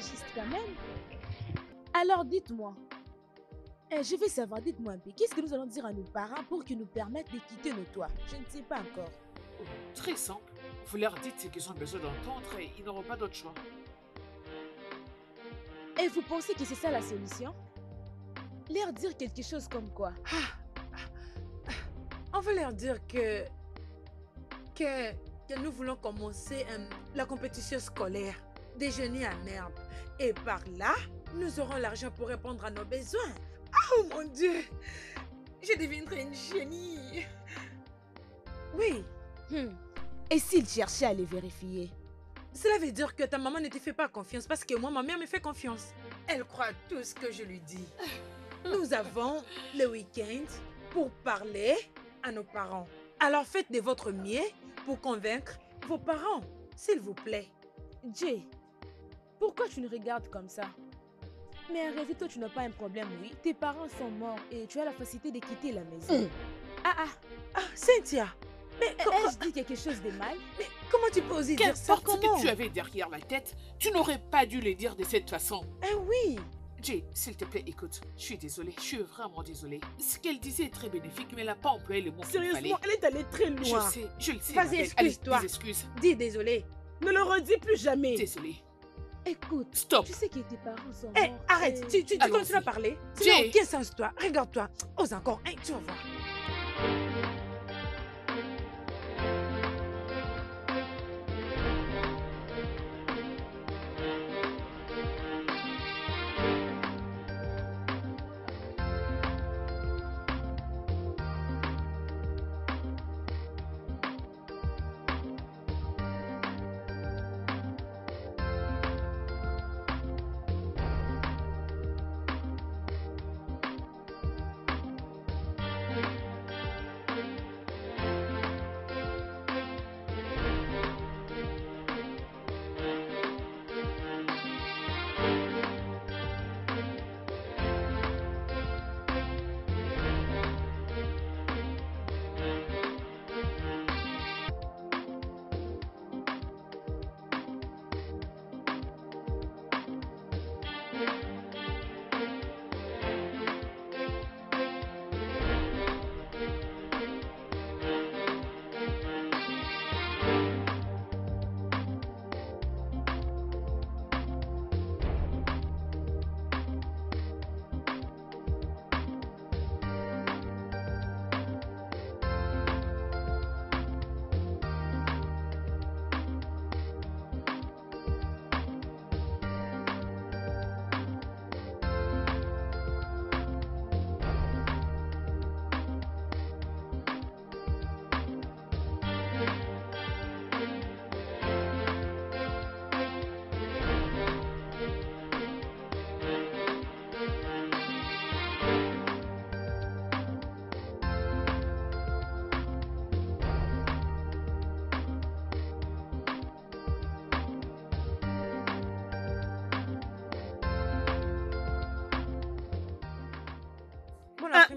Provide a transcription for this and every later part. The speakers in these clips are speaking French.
pas juste quand même. Alors dites-moi, eh, je veux savoir, dites-moi un peu, qu'est-ce que nous allons dire à nos parents pour qu'ils nous permettent de quitter nos toits? Je ne sais pas encore. Oh, très simple. Vous leur dites ce qu'ils ont besoin d'entendre et ils n'auront pas d'autre choix. Et vous pensez que c'est ça la solution? Leur dire quelque chose comme quoi? On va leur dire que, que, que nous voulons commencer euh, la compétition scolaire, déjeuner en herbe. Et par là, nous aurons l'argent pour répondre à nos besoins. Oh mon Dieu Je deviendrai une génie. Oui, Hmm. Et s'ils cherchaient à les vérifier? Cela veut dire que ta maman ne te fait pas confiance parce que moi, ma mère me fait confiance. Elle croit tout ce que je lui dis. Nous avons le week-end pour parler à nos parents. Alors faites de votre mieux pour convaincre vos parents, s'il vous plaît. Jay, pourquoi tu nous regardes comme ça? Mais en réalité, toi, tu n'as pas un problème, oui. Tes parents sont morts et tu as la facilité de quitter la maison. Hmm. Ah ah, Ah, Cynthia Mais eh, comment, ai-je dit quelque chose de mal mais comment tu peux oser dire ça? Comment que tu avais derrière la tête, tu n'aurais pas dû les dire de cette façon. Eh oui Jay, s'il te plaît, écoute. Je suis désolée, je suis vraiment désolée. Ce qu'elle disait est très bénéfique, mais elle n'a pas employé le mot. Sérieusement, elle est allée très Je loin. sais, je le sais. Vas-y, excuse-toi. des excuses. Dis désolé. Ne le redis plus jamais. Désolée. Écoute, Stop. tu sais que tes parents sont Eh, morts. arrête, et- tu, tu, tu continues à parler. Jay. Sinon, aucun sens toi. Regarde-toi. Ose encore. Hein, tu vas voir.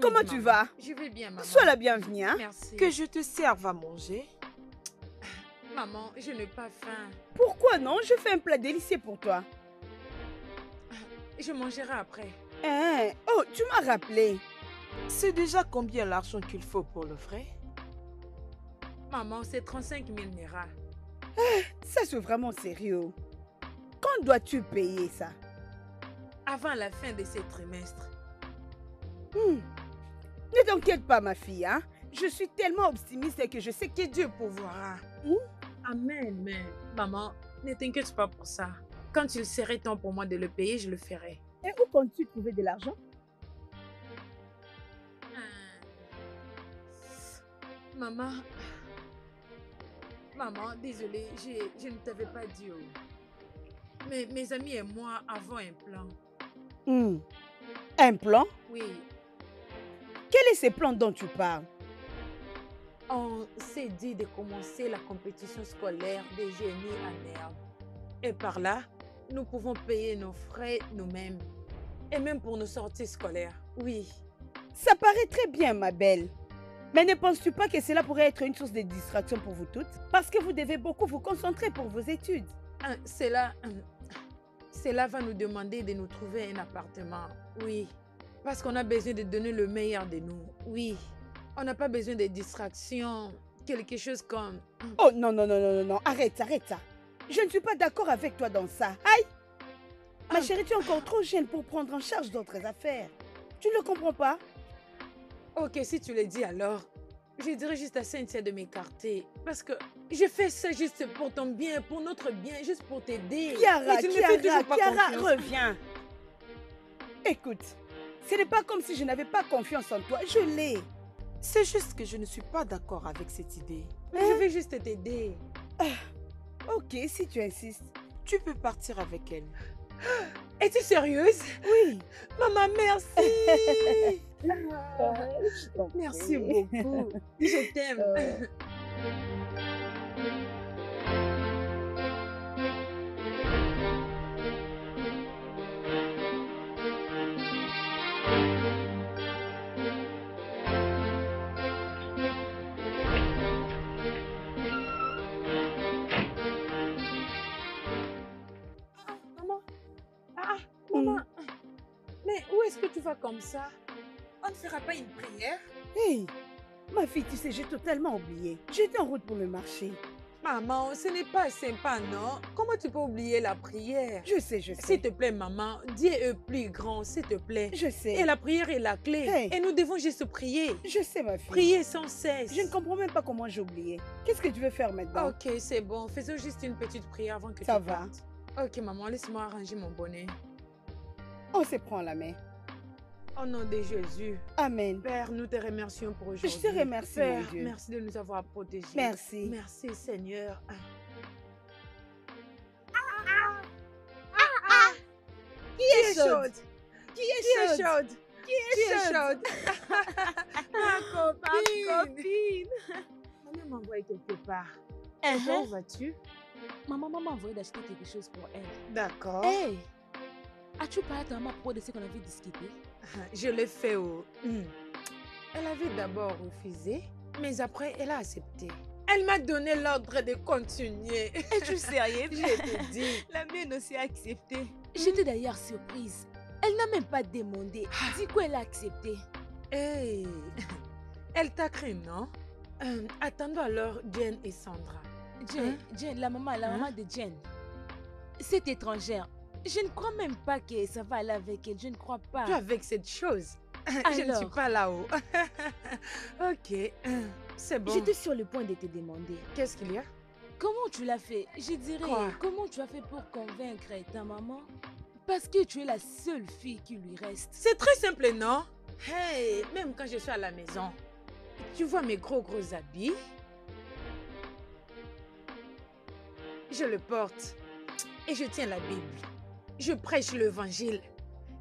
Comment tu vas? Je vais bien, maman. Sois la bienvenue, hein. Merci. Que je te serve à manger. Maman, je n'ai pas faim. Pourquoi non? Je fais un plat délicieux pour toi. Je mangerai après. Hein? Oh, tu m'as rappelé. C'est déjà combien l'argent qu'il faut pour le frais Maman, c'est 35 000 Nera. Ça, c'est vraiment sérieux. Quand dois-tu payer ça? Avant la fin de ce trimestre. Hmm. Ne t'inquiète pas, ma fille. Hein? Je suis tellement optimiste que je sais que Dieu pourvoira. Amen, mais maman, ne t'inquiète pas pour ça. Quand il serait temps pour moi de le payer, je le ferai. Et où comptes-tu trouver de l'argent? Maman, maman, désolée, je, je ne t'avais pas dit. oh. Mais mes amis et moi avons un plan. Hmm. Un plan? Oui, Quel est ce plan dont tu parles? On s'est dit de commencer la compétition scolaire des génies en herbe. Et par là, nous pouvons payer nos frais nous-mêmes. Et même pour nos sorties scolaires. Oui. Ça paraît très bien, ma belle. Mais ne penses-tu pas que cela pourrait être une source de distraction pour vous toutes? Parce que vous devez beaucoup vous concentrer pour vos études. Ah, Cela, hum, cela va nous demander de nous trouver un appartement. Oui. Parce qu'on a besoin de donner le meilleur de nous. Oui. On n'a pas besoin de distractions. Quelque chose comme... Oh non, non, non, non, non, non, arrête, arrête ça. Je ne suis pas d'accord avec toi dans ça. Aïe Ma Ah. chérie, tu es encore trop jeune pour prendre en charge d'autres affaires. Tu ne le comprends pas? Ok, si tu le dis alors, je dirais juste à Cynthia de m'écarter. Parce que je fais ça juste pour ton bien, pour notre bien, juste pour t'aider. Chiara, Chiara, Chiara, reviens. Écoute, ce n'est pas comme si je n'avais pas confiance en toi. Je l'ai. C'est juste que je ne suis pas d'accord avec cette idée. Mais je vais juste t'aider. Ok, si tu insistes. Tu peux partir avec elle. Es-tu sérieuse? Oui. Maman, merci. T'en merci beaucoup. Je t'aime. Euh. vas comme ça On ne fera pas une prière Hey, ma fille, tu sais, j'ai totalement oublié. J'étais en route pour le marché. Maman, ce n'est pas sympa, non? Comment tu peux oublier la prière? Je sais, je S'il sais. te plaît, maman, Dieu est plus grand, s'il te plaît. Je sais. Et la prière est la clé. Hey. Et nous devons juste prier. Je sais, ma fille. Prier sans cesse. Je ne comprends même pas comment j'ai oublié. Qu'est-ce que tu veux faire maintenant? Ok, c'est bon. Faisons juste une petite prière avant que Ça tu va. partes. Ok, maman, laisse-moi arranger mon bonnet. On se prend la main. Au nom de Jésus. Amen. Père, nous te remercions pour aujourd'hui. Je te remercie, Père, mon Dieu. merci de nous avoir protégés. Merci. Merci, Seigneur. Qui est chaude? Qui est chaude? Qui est Qui est chaude? chaude? Ma copine. Maman m'a envoyé quelque part. Uh-huh. Où vas-tu? Maman m'a envoyé d'acheter quelque chose pour elle. D'accord. Hey As-tu parlé à ta maman de ce qu'on avait discuté Je l'ai fait au... Hmm. Elle avait d'abord refusé, mais après, elle a accepté. Elle m'a donné l'ordre de continuer. Es-tu sérieuse? Je te dis. La mienne aussi a accepté. J'étais d'ailleurs surprise. Elle n'a même pas demandé. Dis quoi elle a accepté? Hey. Elle t'a cru, non? Euh, Attendons alors Jen et Sandra. Jen, Jen, la maman, la Hein? maman de Jen. Cette étrangère. Je ne crois même pas que ça va aller avec elle. Je ne crois pas. Tu avec cette chose Je ne suis Alors? pas là-haut. ok, c'est bon. J'étais sur le point de te demander. Qu'est-ce qu'il y a? Comment tu l'as fait? Je dirais, Quoi? comment tu as fait pour convaincre ta maman? Parce que tu es la seule fille qui lui reste. C'est très simple, non? Hey, même quand je suis à la maison, tu vois mes gros gros habits? Je le porte et je tiens la Bible. Je prêche l'évangile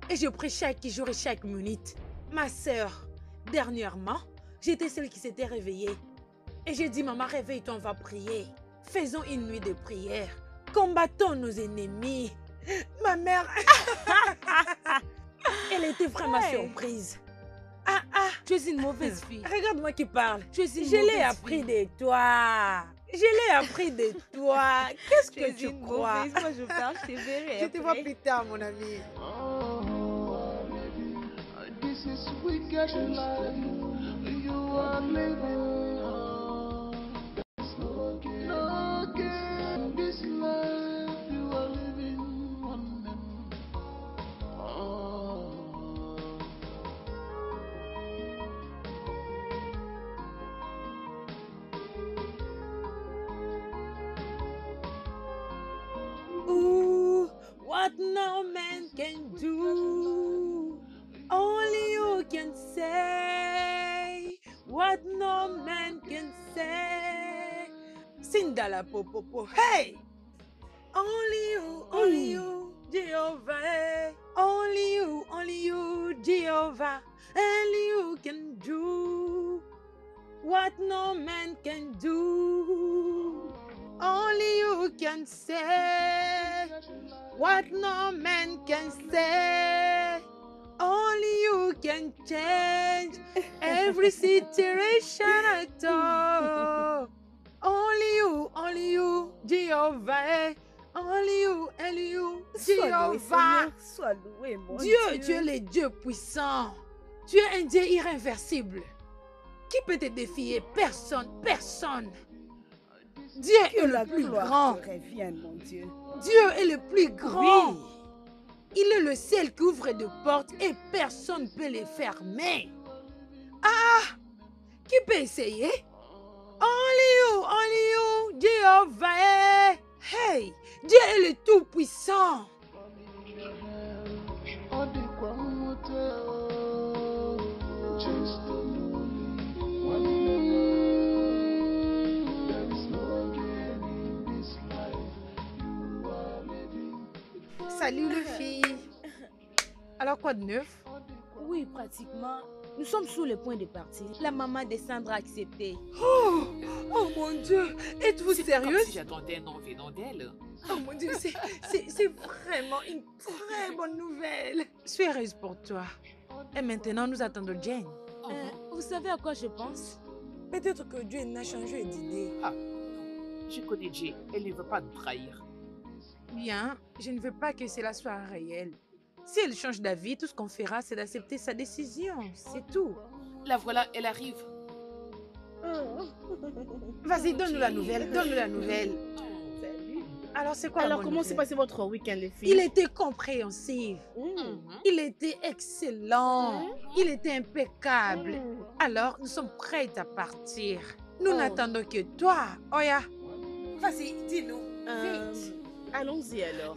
et je prie chaque jour et chaque minute. Ma sœur, dernièrement, j'étais celle qui s'était réveillée. Et j'ai dit, maman, réveille-toi, on va prier. Faisons une nuit de prière. Combattons nos ennemis. Ma mère, elle était vraiment surprise. Ah ah, Tu es une mauvaise fille. regarde-moi qui parle. Tu es une Je l'ai appris de toi. Je l'ai appris de toi. Qu'est-ce que tu crois. Moi, je pars, te verrai Je te vois plus tard, mon ami. Oh, can do, only you can say. What no man can say. Sindala popopo, hey! Only you, only you, Jehovah. eh. Only you, only you, Jehovah. Only you can do what no man can do. Only you can say what no man can say. Only you can change every situation at all. Only you, only you, Jehovah. eh. Enliou, Sois loué, Jéhovah. Seigneur. Sois loué, mon Dieu, Dieu. tu es le Dieu puissant. Tu es un Dieu irréversible. Qui peut te défier Personne, personne. Dieu Que est le plus grand. te revienne, mon Dieu. Dieu est le plus grand. Oui. Il est le seul qui ouvre des portes et personne ne peut les fermer. Ah! Qui peut essayer? Only you, only you, Jéhovah. Hey! Dieu est le Tout-Puissant. Salut les filles. Alors quoi de neuf? Oui, pratiquement. Nous sommes sur le point de partir. La maman de Sandra a accepté. Oh, oh mon Dieu, êtes-vous comme sérieuse? si j'attendais un nom venant d'elle. Oh mon Dieu, c'est- c'est c'est vraiment une très bonne nouvelle. Je suis heureuse pour toi. Et maintenant, nous attendons Jane. Oh, Euh, vous savez à quoi je pense? Peut-être que Dieu n'a changé d'idée. Je connais Jay. Elle ne veut pas nous trahir. Bien, je ne veux pas que cela soit réel. Si elle change d'avis, tout ce qu'on fera, c'est d'accepter sa décision. C'est tout. La voilà, elle arrive. Vas-y, donne-nous la nouvelle. Donne-nous la nouvelle. Salut. Alors, c'est quoi Alors, comment s'est passé votre week-end, les filles? Il était compréhensif. Mmh. Mhm. Il était excellent. Il était impeccable. Mmh. Alors, nous sommes prêts à partir. Nous Oh. n'attendons que toi. Oya. Vas-y, dis-nous. Euh, Vite. Allons-y alors.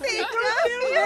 C'est confirmé.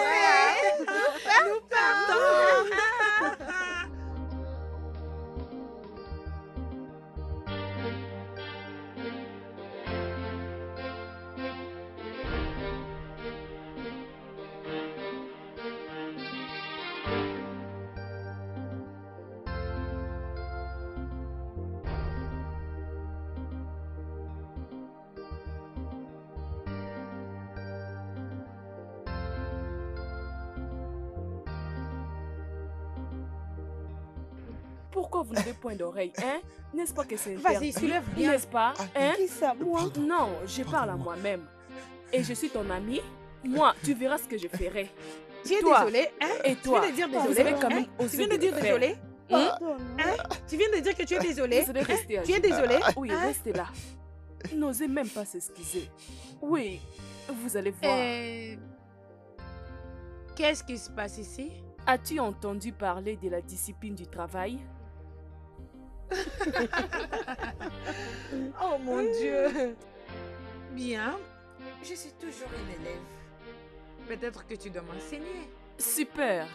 Point d'oreille, hein? N'est-ce pas que c'est Vas-y, soulève bien. N'est-ce pas hein? Qui ça, moi? Non, je parle à moi-même. Et je suis ton ami. Moi, tu verras ce que je ferai. Tu es Toi. désolé, hein? Et Tu toi, viens de dire désolé quand hein? même Tu viens de dire désolé Hein Hein? Tu viens de dire que tu es désolé Tu es désolé Oui, Hein? restez là. N'osez même pas s'excuser. Oui, vous allez voir. Euh, Qu'est-ce qui se passe ici? As-tu entendu parler de la discipline du travail? Oh mon Dieu Bien, je suis toujours une élève. Peut-être que tu dois m'enseigner. Super.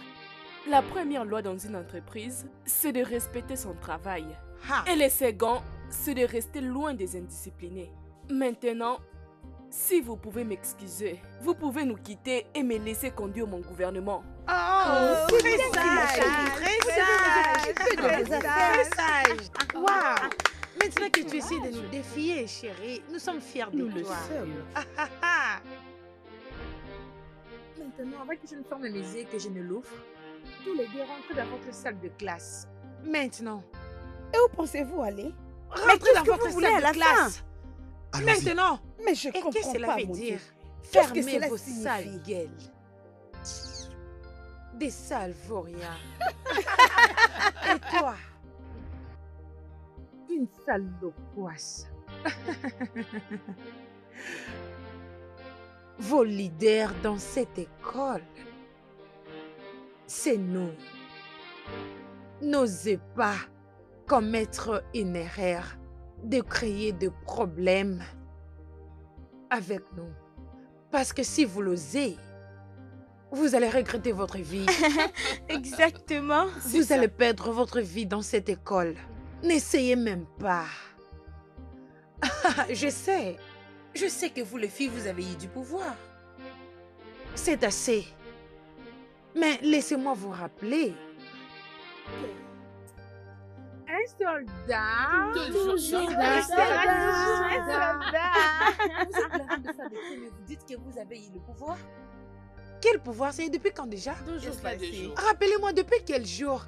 La première loi dans une entreprise, c'est de respecter son travail. Ha Et le second, c'est de rester loin des indisciplinés. Maintenant, si vous pouvez m'excuser, vous pouvez nous quitter et me laisser conduire mon gouvernement. Oh, oui, très sage, très Très sage, très sage, très sage. Waouh Maintenant que tu essaies de nous défier, chérie, nous sommes fiers de Nous le toi. sommes. Ah, ah, ah. Maintenant, avant que je ne ferme mes yeux et que je ne l'ouvre, tous les deux rentrez dans votre salle de classe. Maintenant, Et où pensez-vous aller? Rentrez dans que votre vous voulez salle à de classe. Maintenant, Mais je et qu'est-ce comprends que cela pas, veut mon dire. Qu'est-ce Fermez cela vos signifie? sales gueules. Des sales vauriens. Et toi? Une sale loquace. Vos leaders dans cette école, c'est nous. N'osez pas commettre une erreur de créer des problèmes avec nous. Parce que si vous l'osez, vous allez regretter votre vie. Exactement. vous allez perdre votre vie dans cette école. N'essayez même pas. je sais. Je sais que vous, les filles, vous avez eu du pouvoir. C'est assez. Mais laissez-moi vous rappeler. Un soldat. Toujours Un soldat. Vous êtes de faire des et vous dites que vous avez eu le pouvoir Quel pouvoir C'est depuis quand déjà? Deux jours passés. deux jours? Rappelez-moi depuis quel jour?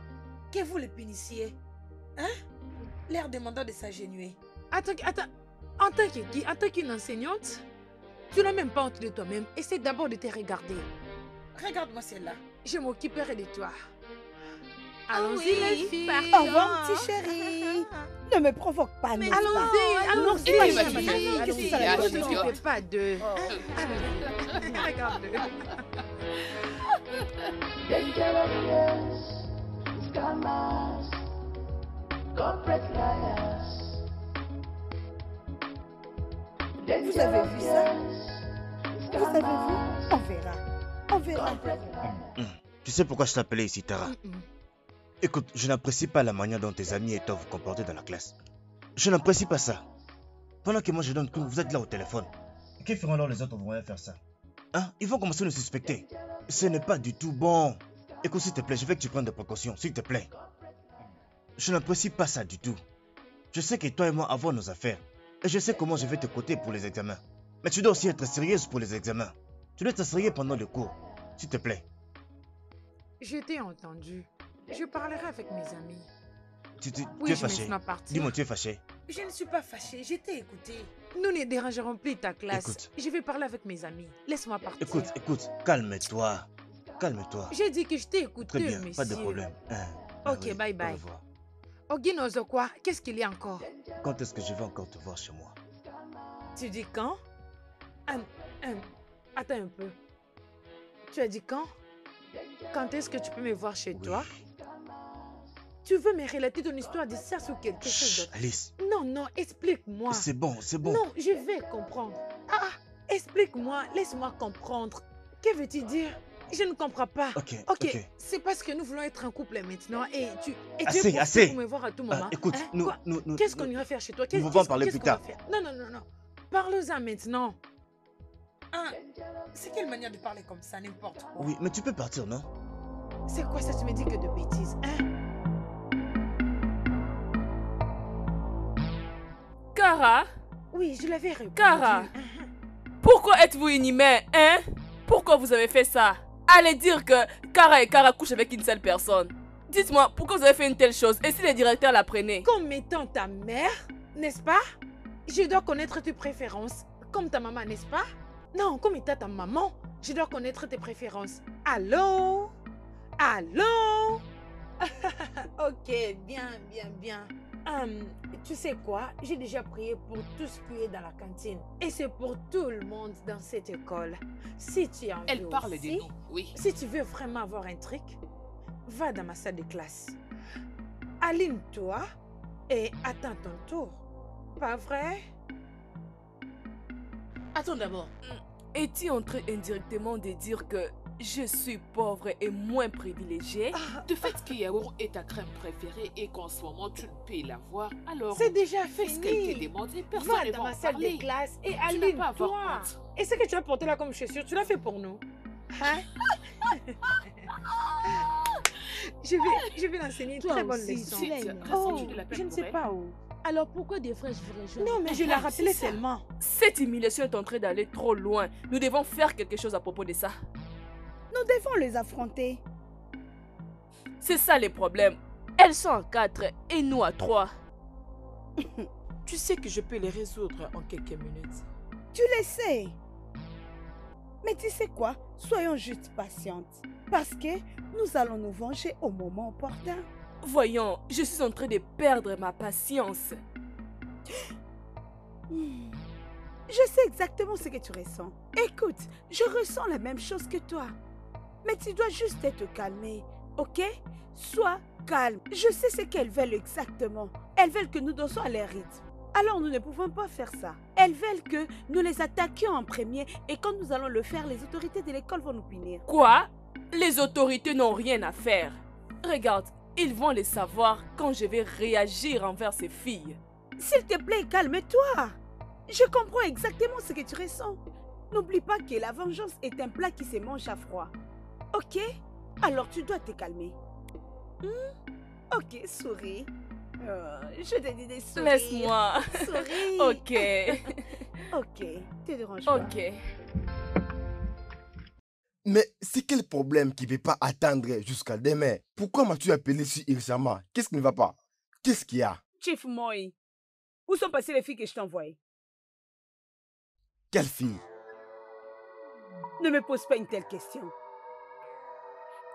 Que vous les punissiez Hein? L'air demandant de s'agenouiller. Attends, attends. En tant que qui? En tant qu'une enseignante? Tu n'as même pas honte de toi-même. Essaie d'abord de te regarder. Regarde-moi celle-là. Je m'occuperai de toi. Allons-y, oui, les filles. Au revoir, petit chéri. Ne me provoque pas, n'est-ce pas Allons-y, allons-y. allons-y. Qu'est-ce que Allons-y, ça ne allons-y. t'occupe pas d'eux. Oh. Allons-y. Regarde. Dangerous, scammers, corporate liars. Vous avez vu ça Vous avez vu On verra. On verra. Tu sais pourquoi je t'appelais ici, Tara? Mm-mm. Écoute, je n'apprécie pas la manière dont tes amis et toi vous comportez dans la classe. Je n'apprécie pas ça. Pendant que moi je donne cours, vous êtes là au téléphone. Que feront alors les autres? Vont rien faire ça Hein? Ils vont commencer à nous suspecter. Ce n'est pas du tout bon. Écoute, s'il te plaît, je veux que tu prennes des précautions, s'il te plaît. Je n'apprécie pas ça du tout. Je sais que toi et moi avons nos affaires. Et je sais comment je vais te coter pour les examens. Mais tu dois aussi être sérieuse pour les examens. Tu dois être sérieux pendant le cours. S'il te plaît. Je t'ai entendu. Je parlerai avec mes amis. Tu, tu- tu Oui, es fâché. Dis-moi, tu es fâché. Je ne suis pas fâchée, je t'ai écouté. Nous ne dérangerons plus ta classe. Écoute. Je vais parler avec mes amis. Laisse-moi partir. Écoute, écoute, calme-toi. Calme-toi. J'ai dit que je t'ai écouté, Très bien, monsieur. pas de problème. Hein, Ok, bye au bye. revoir. Oginozo quoi Qu'est-ce qu'il y a encore? Quand est-ce que je vais encore te voir chez moi? Tu dis quand? Hum, hum, Attends un peu. Tu as dit quand? Quand est-ce que tu peux me voir chez Oui. toi? Tu veux me relater ton histoire de sexe ou quelque chose d'autre? Alice, Non, non, explique-moi. c'est bon, c'est bon. Non, je vais comprendre. Ah, ah, explique-moi, laisse-moi comprendre. Que veux-tu dire? Je ne comprends pas. Ok, Ok, c'est parce que nous voulons être un couple maintenant et tu, et tu Assez, es profité assez. pour me voir à tout Ah, moment. écoute, Hein? nous, nous, nous, Qu'est-ce nous- qu'on ira faire chez toi? Qu'est-ce pouvons parler plus tard. Non, non, non, non. Parle-en maintenant. Hein? C'est quelle manière de parler comme ça, n'importe quoi Oui, mais tu peux partir, non? C'est quoi ça? Tu me dis que de bêtises, hein? Cara, Oui, je l'avais répondu. Cara. Mhm. pourquoi êtes-vous inhumain, hein? Pourquoi vous avez fait ça? Allez dire que Cara et Cara couchent avec une seule personne. Dites-moi, pourquoi vous avez fait une telle chose? Et si le directeur l'apprenait Comme étant ta mère, n'est-ce pas? Je dois connaître tes préférences. Comme ta maman, n'est-ce pas? Non, comme étant ta maman, je dois connaître tes préférences. Allô? Allô? Ok, bien, bien, bien. Hum, tu sais quoi? J'ai déjà prié pour tout ce qui est dans la cantine. Et c'est pour tout le monde dans cette école. Si tu en Elle veux parle aussi, de nous, oui. si tu veux vraiment avoir un truc, va dans ma salle de classe. Aligne-toi et attends ton tour. Pas vrai? Attends d'abord. Es-tu en train indirectement de dire que je suis pauvre et moins privilégiée De fait que yaourt est ta crème préférée et qu'en ce moment tu ne peux l'avoir, alors C'est déjà fais ce qu'elle t'a fini. demandé. Personne Va ne dans va ma en salle parler. de classe et aligne-toi. Et ce que tu as porté là comme chaussure, tu l'as fait pour nous. Hein? Je vais, je vais l'enseigner une Toi très bonne aussi, leçon. peine je ne sais pas où. Alors pourquoi devrais-je vous rejoindre Non, mais je l'ai rappelé seulement. Cette humiliation est en train d'aller trop loin. Nous devons faire quelque chose à propos de ça. Nous devons les affronter. C'est ça les problèmes. Elles sont en quatre et nous à trois. Tu sais que je peux les résoudre en quelques minutes. Tu le sais. Mais tu sais quoi? Soyons juste patientes. Parce que nous allons nous venger au moment opportun. Voyons, je suis en train de perdre ma patience. Hmm. Je sais exactement ce que tu ressens. Écoute, je ressens la même chose que toi. Mais tu dois juste te calmer, ok? Sois calme. Je sais ce qu'elles veulent exactement. Elles veulent que nous dansions à leur rythme. Alors nous ne pouvons pas faire ça. Elles veulent que nous les attaquions en premier et quand nous allons le faire, les autorités de l'école vont nous punir. Quoi? Les autorités n'ont rien à faire. Regarde, ils vont le savoir quand je vais réagir envers ces filles. S'il te plaît, calme-toi. Je comprends exactement ce que tu ressens. N'oublie pas que la vengeance est un plat qui se mange à froid. Ok Alors tu dois te calmer. Hmm? Ok, souris. Euh, je te dis des sourires. Laisse-moi. Souris. ok, Ok, te dérange pas. ok. Mais c'est quel problème qui ne peut pas attendre jusqu'à demain? Pourquoi m'as-tu appelé si urgemment Qu'est-ce qui ne va pas? Qu'est-ce qu'il y a? Chief Moi, où sont passées les filles que je t'ai envoyées? Quelle fille? Ne me pose pas une telle question.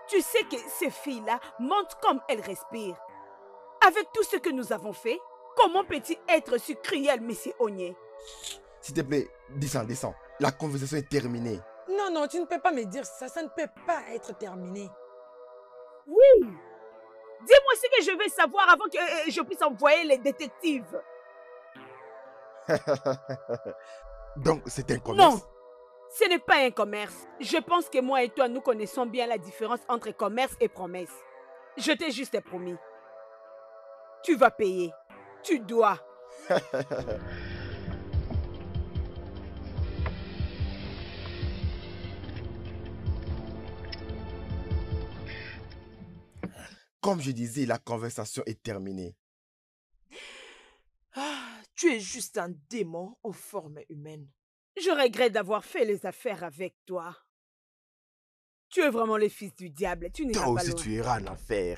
Tu sais que ces filles-là montrent comme elles respirent. Avec tout ce que nous avons fait, comment peut-il être si cruel, monsieur Ogné S'il te plaît, descends, descends. La conversation est terminée. Non, non, tu ne peux pas me dire ça. Ça ne peut pas être terminé. Oui Dis-moi ce que je veux savoir avant que euh, je puisse envoyer les détectives. Donc, c'est un commerce. Non Ce n'est pas un commerce. Je pense que moi et toi, nous connaissons bien la différence entre commerce et promesse. Je t'ai juste promis. Tu vas payer. Tu dois. Comme je disais, la conversation est terminée. Ah, tu es juste un démon aux formes humaines. Je regrette d'avoir fait les affaires avec toi. Tu es vraiment le fils du diable. Tu n'iras Toi pas aussi, loin. tu iras en enfer.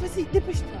Vas-y, dépêche-toi.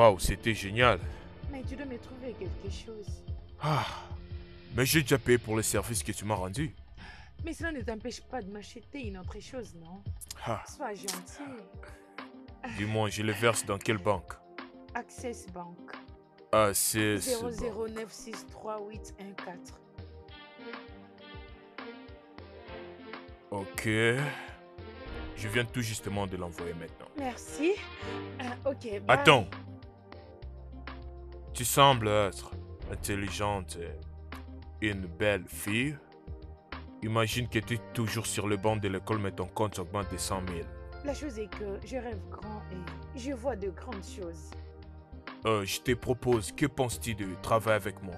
Waouh, c'était génial. Mais tu dois me trouver quelque chose. Ah, mais j'ai déjà payé pour le service que tu m'as rendu. Mais cela ne t'empêche pas de m'acheter une autre chose, non? Ah, Sois gentil. dis-moi, je le verse dans quelle banque? Access Bank. Ah, c'est... 009638114. Ok. Je viens tout justement de l'envoyer maintenant. Merci. Ah, ok. bye. Attends. Tu sembles être intelligente et une belle fille. Imagine que tu es toujours sur le banc de l'école mais ton compte augmente de 100 000. La chose est que je rêve grand et je vois de grandes choses. Euh, je te propose, que penses-tu de travailler avec moi?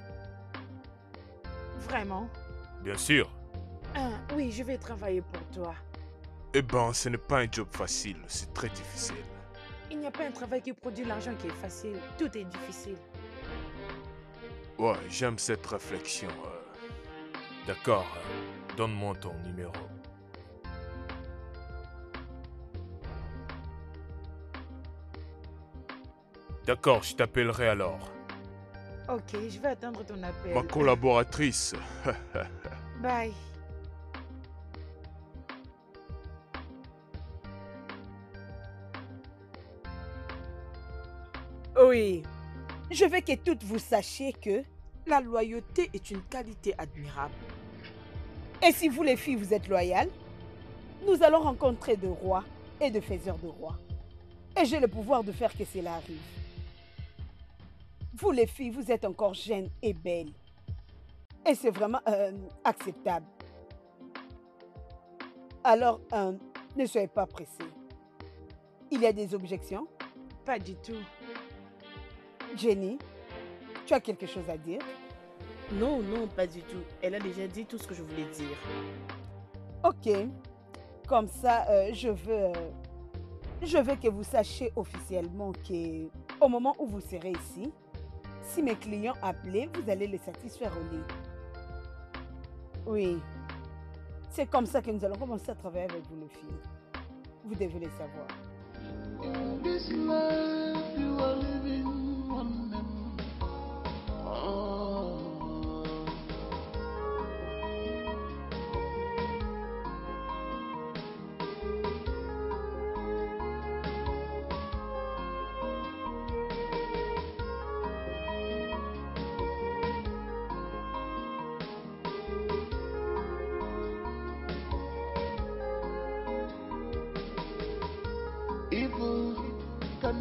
Vraiment? Bien sûr. Ah, Oui, je vais travailler pour toi. Eh ben, ce n'est pas un job facile, c'est très difficile. Il n'y a pas un travail qui produit l'argent qui est facile. Tout est difficile. Ouais, j'aime cette réflexion. euh. D'accord, euh, donne-moi ton numéro. D'accord, je t'appellerai alors. Ok, je vais attendre ton appel. Ma collaboratrice. Bye. Oui. Je veux que toutes vous sachiez que... La loyauté est une qualité admirable. Et si vous les filles, vous êtes loyales, nous allons rencontrer de rois et de faiseurs de rois. Et j'ai le pouvoir de faire que cela arrive. Vous les filles, vous êtes encore jeunes et belles. Et c'est vraiment euh, acceptable. Alors, euh, ne soyez pas pressés. Il y a des objections? Pas du tout. Jenny, tu as quelque chose à dire? Non, non, pas du tout. Elle a déjà dit tout ce que je voulais dire. Ok. Comme ça, euh, je veux... euh, je veux que vous sachiez officiellement que au moment où vous serez ici, si mes clients appelaient, vous allez les satisfaire au lit. Oui. C'est comme ça que nous allons commencer à travailler avec vous, les filles. Vous devez le savoir. In this life you are living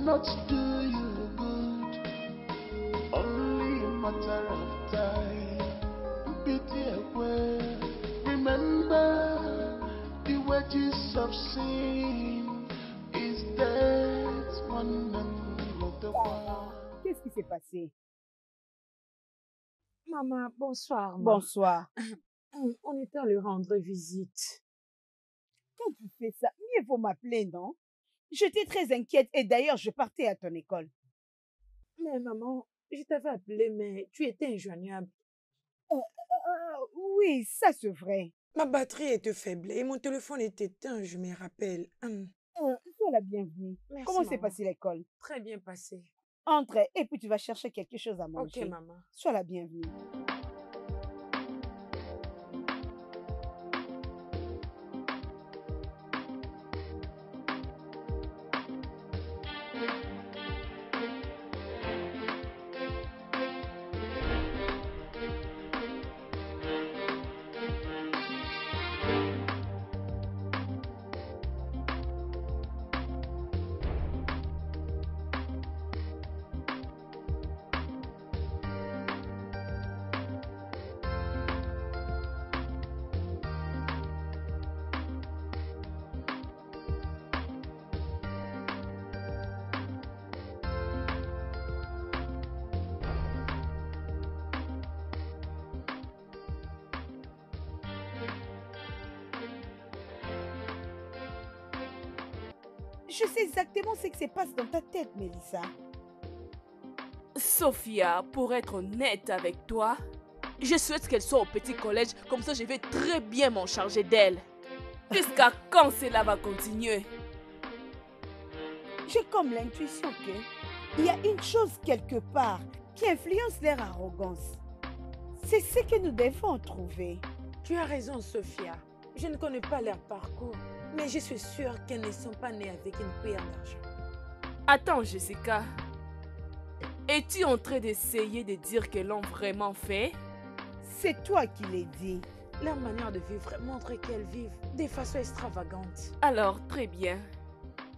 cannot do Maman, bonsoir. maman. Bonsoir. On- était à lui rendre visite. Quand tu fais ça, mieux vaut m'appeler, non? J'étais très inquiète et d'ailleurs, je partais à ton école. Mais maman, je t'avais appelé, mais tu étais injoignable. Euh, euh, oui, ça c'est vrai. Ma batterie était faible et mon téléphone était éteint, je me rappelle. Hum, Euh, sois la bienvenue. Merci, Comment s'est passée l'école? Très bien passé. Entre et puis tu vas chercher quelque chose à Ok, manger. maman. Sois la bienvenue. Exactement ce qui se passe dans ta tête, Mélissa. Sophia, pour être honnête avec toi, je souhaite qu'elle soit au petit collège, comme ça je vais très bien m'en charger d'elle. Jusqu'à quand cela va continuer? J'ai comme l'intuition que il y a une chose quelque part qui influence leur arrogance. C'est ce que nous devons trouver. Tu as raison, Sophia. Je ne connais pas leur parcours, mais je suis sûre qu'elles ne sont pas nées avec une cuillère d'argent. Attends, Jessica. Es-tu en train d'essayer de dire qu'elles l'ont vraiment fait? C'est toi qui l'ai dit. Leur manière de vivre montre qu'elles vivent de façon extravagante. Alors, très bien.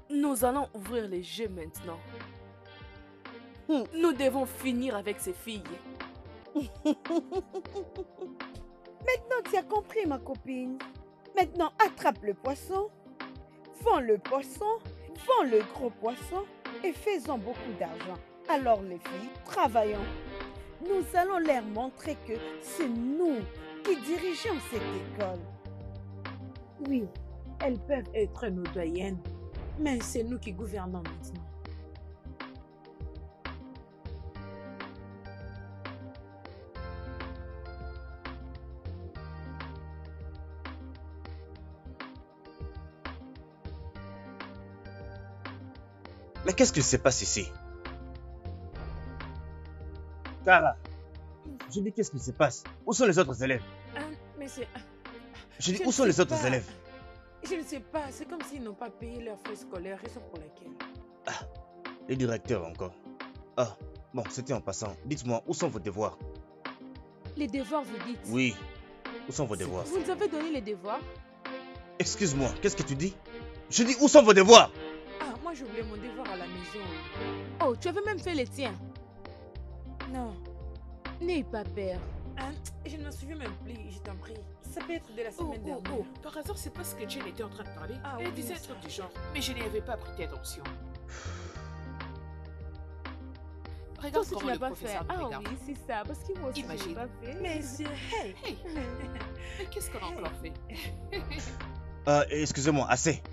Nous allons ouvrir les jeux maintenant. Nous devons finir avec ces filles. Maintenant, tu as compris, ma copine. Maintenant, attrape le poisson, vends le poisson, vends le gros poisson et faisons beaucoup d'argent. Alors, les filles, travaillons. Nous allons leur montrer que c'est nous qui dirigeons cette école. Oui, elles peuvent être nos doyennes, mais c'est nous qui gouvernons maintenant. Mais qu'est-ce qui se passe ici? Cara, je dis qu'est-ce qui se passe? Où sont les autres élèves? C'est... Je dis Je où sont les autres pas. élèves? Je ne sais pas, c'est comme s'ils n'ont pas payé leurs frais scolaires, raison pour laquelle. Les directeurs encore. Ah, bon, c'était en passant. Dites-moi, où sont vos devoirs? Les devoirs, vous dites? Oui, où sont vos devoirs? Vous nous avez donné les devoirs? Excuse-moi, qu'est-ce que tu dis? Je dis où sont vos devoirs? Ah, moi j'ai oublié mon devoir à la maison. Oh, tu avais même fait les tiens. Non, N'aie pas peur. hein, je ne me souviens même plus, je t'en prie. Ça peut être de la Oh, semaine oh, dernière. oh, par hasard, c'est parce que Jane était en train de parler. Ah Elle oui, disait un ça. truc du genre, mais je n'y avais pas prêté attention. Regarde comment le pas fait. professeur Ah regarde. oui, c'est ça. Parce que moi aussi, je pas fait. Mais c'est... Hey Hey, mais qu'est-ce qu'on a encore fait? Euh, excusez-moi, assez.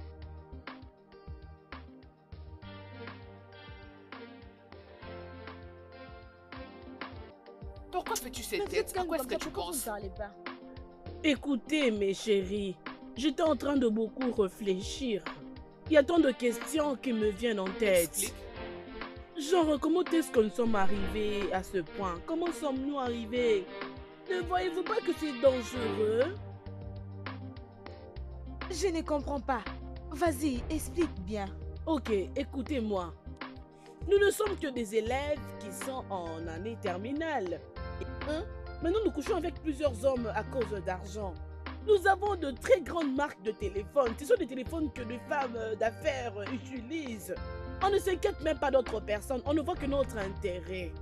Vous êtes tête À quoi est-ce que tu penses? ne parlez pas? Écoutez, mes chéris, j'étais en train de beaucoup réfléchir. Il y a tant de questions qui me viennent en tête. Explique. Genre, comment est-ce que nous sommes arrivés à ce point? Comment sommes-nous arrivés? Ne voyez-vous pas que c'est dangereux? Je ne comprends pas. Vas-y, explique bien. Ok, écoutez-moi. Nous ne sommes que des élèves qui sont en année terminale. Hein? Maintenant, nous couchons avec plusieurs hommes à cause d'argent. Nous avons de très grandes marques de téléphones. Ce sont des téléphones que les femmes euh, d'affaires euh, utilisent. On ne s'inquiète même pas d'autres personnes. On ne voit que notre intérêt.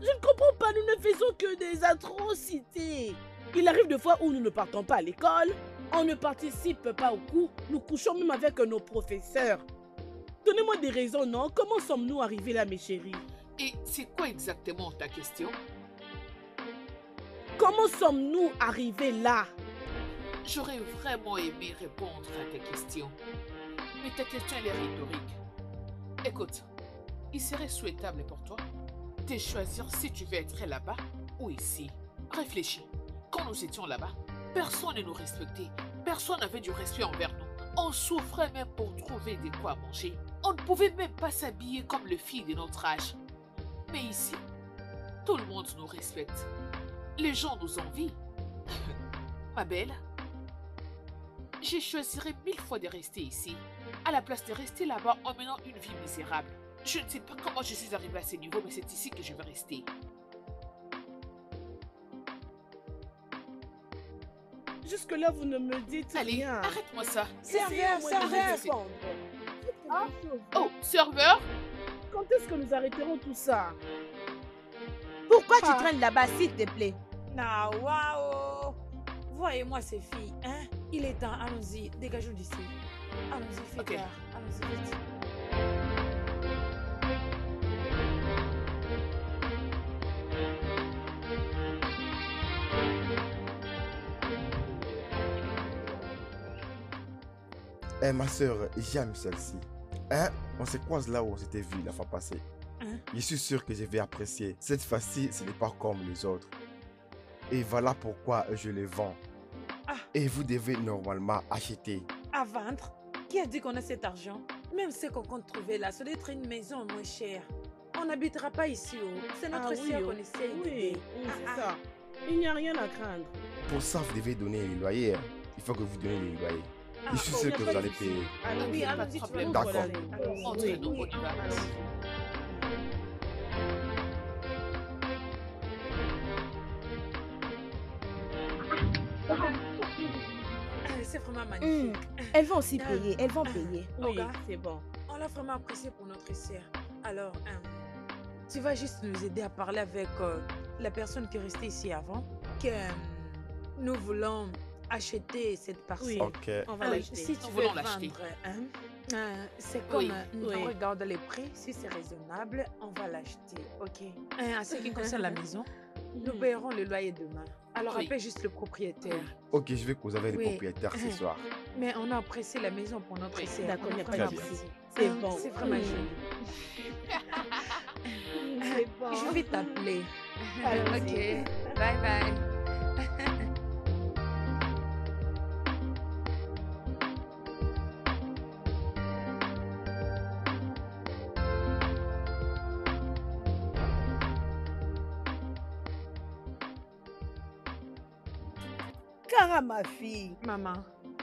Je ne comprends pas. Nous ne faisons que des atrocités. Il arrive des fois où nous ne partons pas à l'école. On ne participe pas au cours. Nous couchons même avec nos professeurs. Donnez-moi des raisons, non? Comment sommes-nous arrivés là, mes chéris? Et c'est quoi exactement ta question? Comment sommes-nous arrivés là? J'aurais vraiment aimé répondre à tes questions. Mais ta question elle est rhétorique. Écoute, il serait souhaitable pour toi de choisir si tu veux être là-bas ou ici. Réfléchis. Quand nous étions là-bas, personne ne nous respectait. Personne n'avait du respect envers nous. On souffrait même pour trouver des quoi manger. On ne pouvait même pas s'habiller comme les filles de notre âge. Mais ici, tout le monde nous respecte. Les gens nous envient. Ma belle, je choisirais mille fois de rester ici, à la place de rester là-bas en menant une vie misérable. Je ne sais pas comment je suis arrivée à ce niveau, mais c'est ici que je veux rester. Jusque-là, vous ne me dites Allez, rien. arrête-moi ça. Serveur, serveur. Ah, Oh, serveur? Quand est-ce que nous arrêterons tout ça? Pourquoi Ah. tu traînes là-bas, s'il te plaît? Na waouh Voyez-moi ces filles, hein? Il est temps, allons-y, dégageons d'ici. Allons-y, fais Ok. gare, allons-y vite. Eh ma soeur, j'aime celle-ci. Hein? On se croise là où on s'était vu la fois passée. Je suis sûr que je vais apprécier. Cette fois-ci, ce n'est pas comme les autres. Et voilà pourquoi je les vends. Ah. Et vous devez normalement acheter. À vendre Qui a dit qu'on a cet argent? Même ce qu'on compte trouver là, ça doit être une maison moins chère. On n'habitera pas ici, oh. C'est notre Ah oui, oh. qu'on essaie Oui, oui, c'est Ah, ça. Il n'y a rien à craindre. Pour ça, vous devez donner les loyers. hein. Il faut que vous donniez les loyers. ah, Je suis sûr que vous allez payer. Allons-y, oui, allons-y, tu Hum, magnifique. Elles vont aussi Ah. payer, elles vont payer. Oui, c'est bon. On l'a vraiment apprécié pour notre sœur. Alors, euh, tu vas juste nous aider à parler avec euh, la personne qui est restée ici avant, que euh, nous voulons acheter cette parcelle. Oui. Ok. On va Alors, l'acheter. si tu veux l'acheter. hein, euh, c'est comme Oui, euh, oui. on regarde les prix, si c'est raisonnable, on va l'acheter. Ok? Euh, à ce qui concerne la maison, nous paierons le loyer demain. Alors Oui. appelle juste le propriétaire. Ok, je vais causer avec Oui. les propriétaires ce Mhm. soir. Mais on a apprécié la maison pour notre Oui. D'accord, On y a pas vraiment de souci. apprécié. C'est Hein, bon. C'est vraiment joli. C'est bon. Je vais t'appeler. Ok. Bye bye. Ma fille, Maman.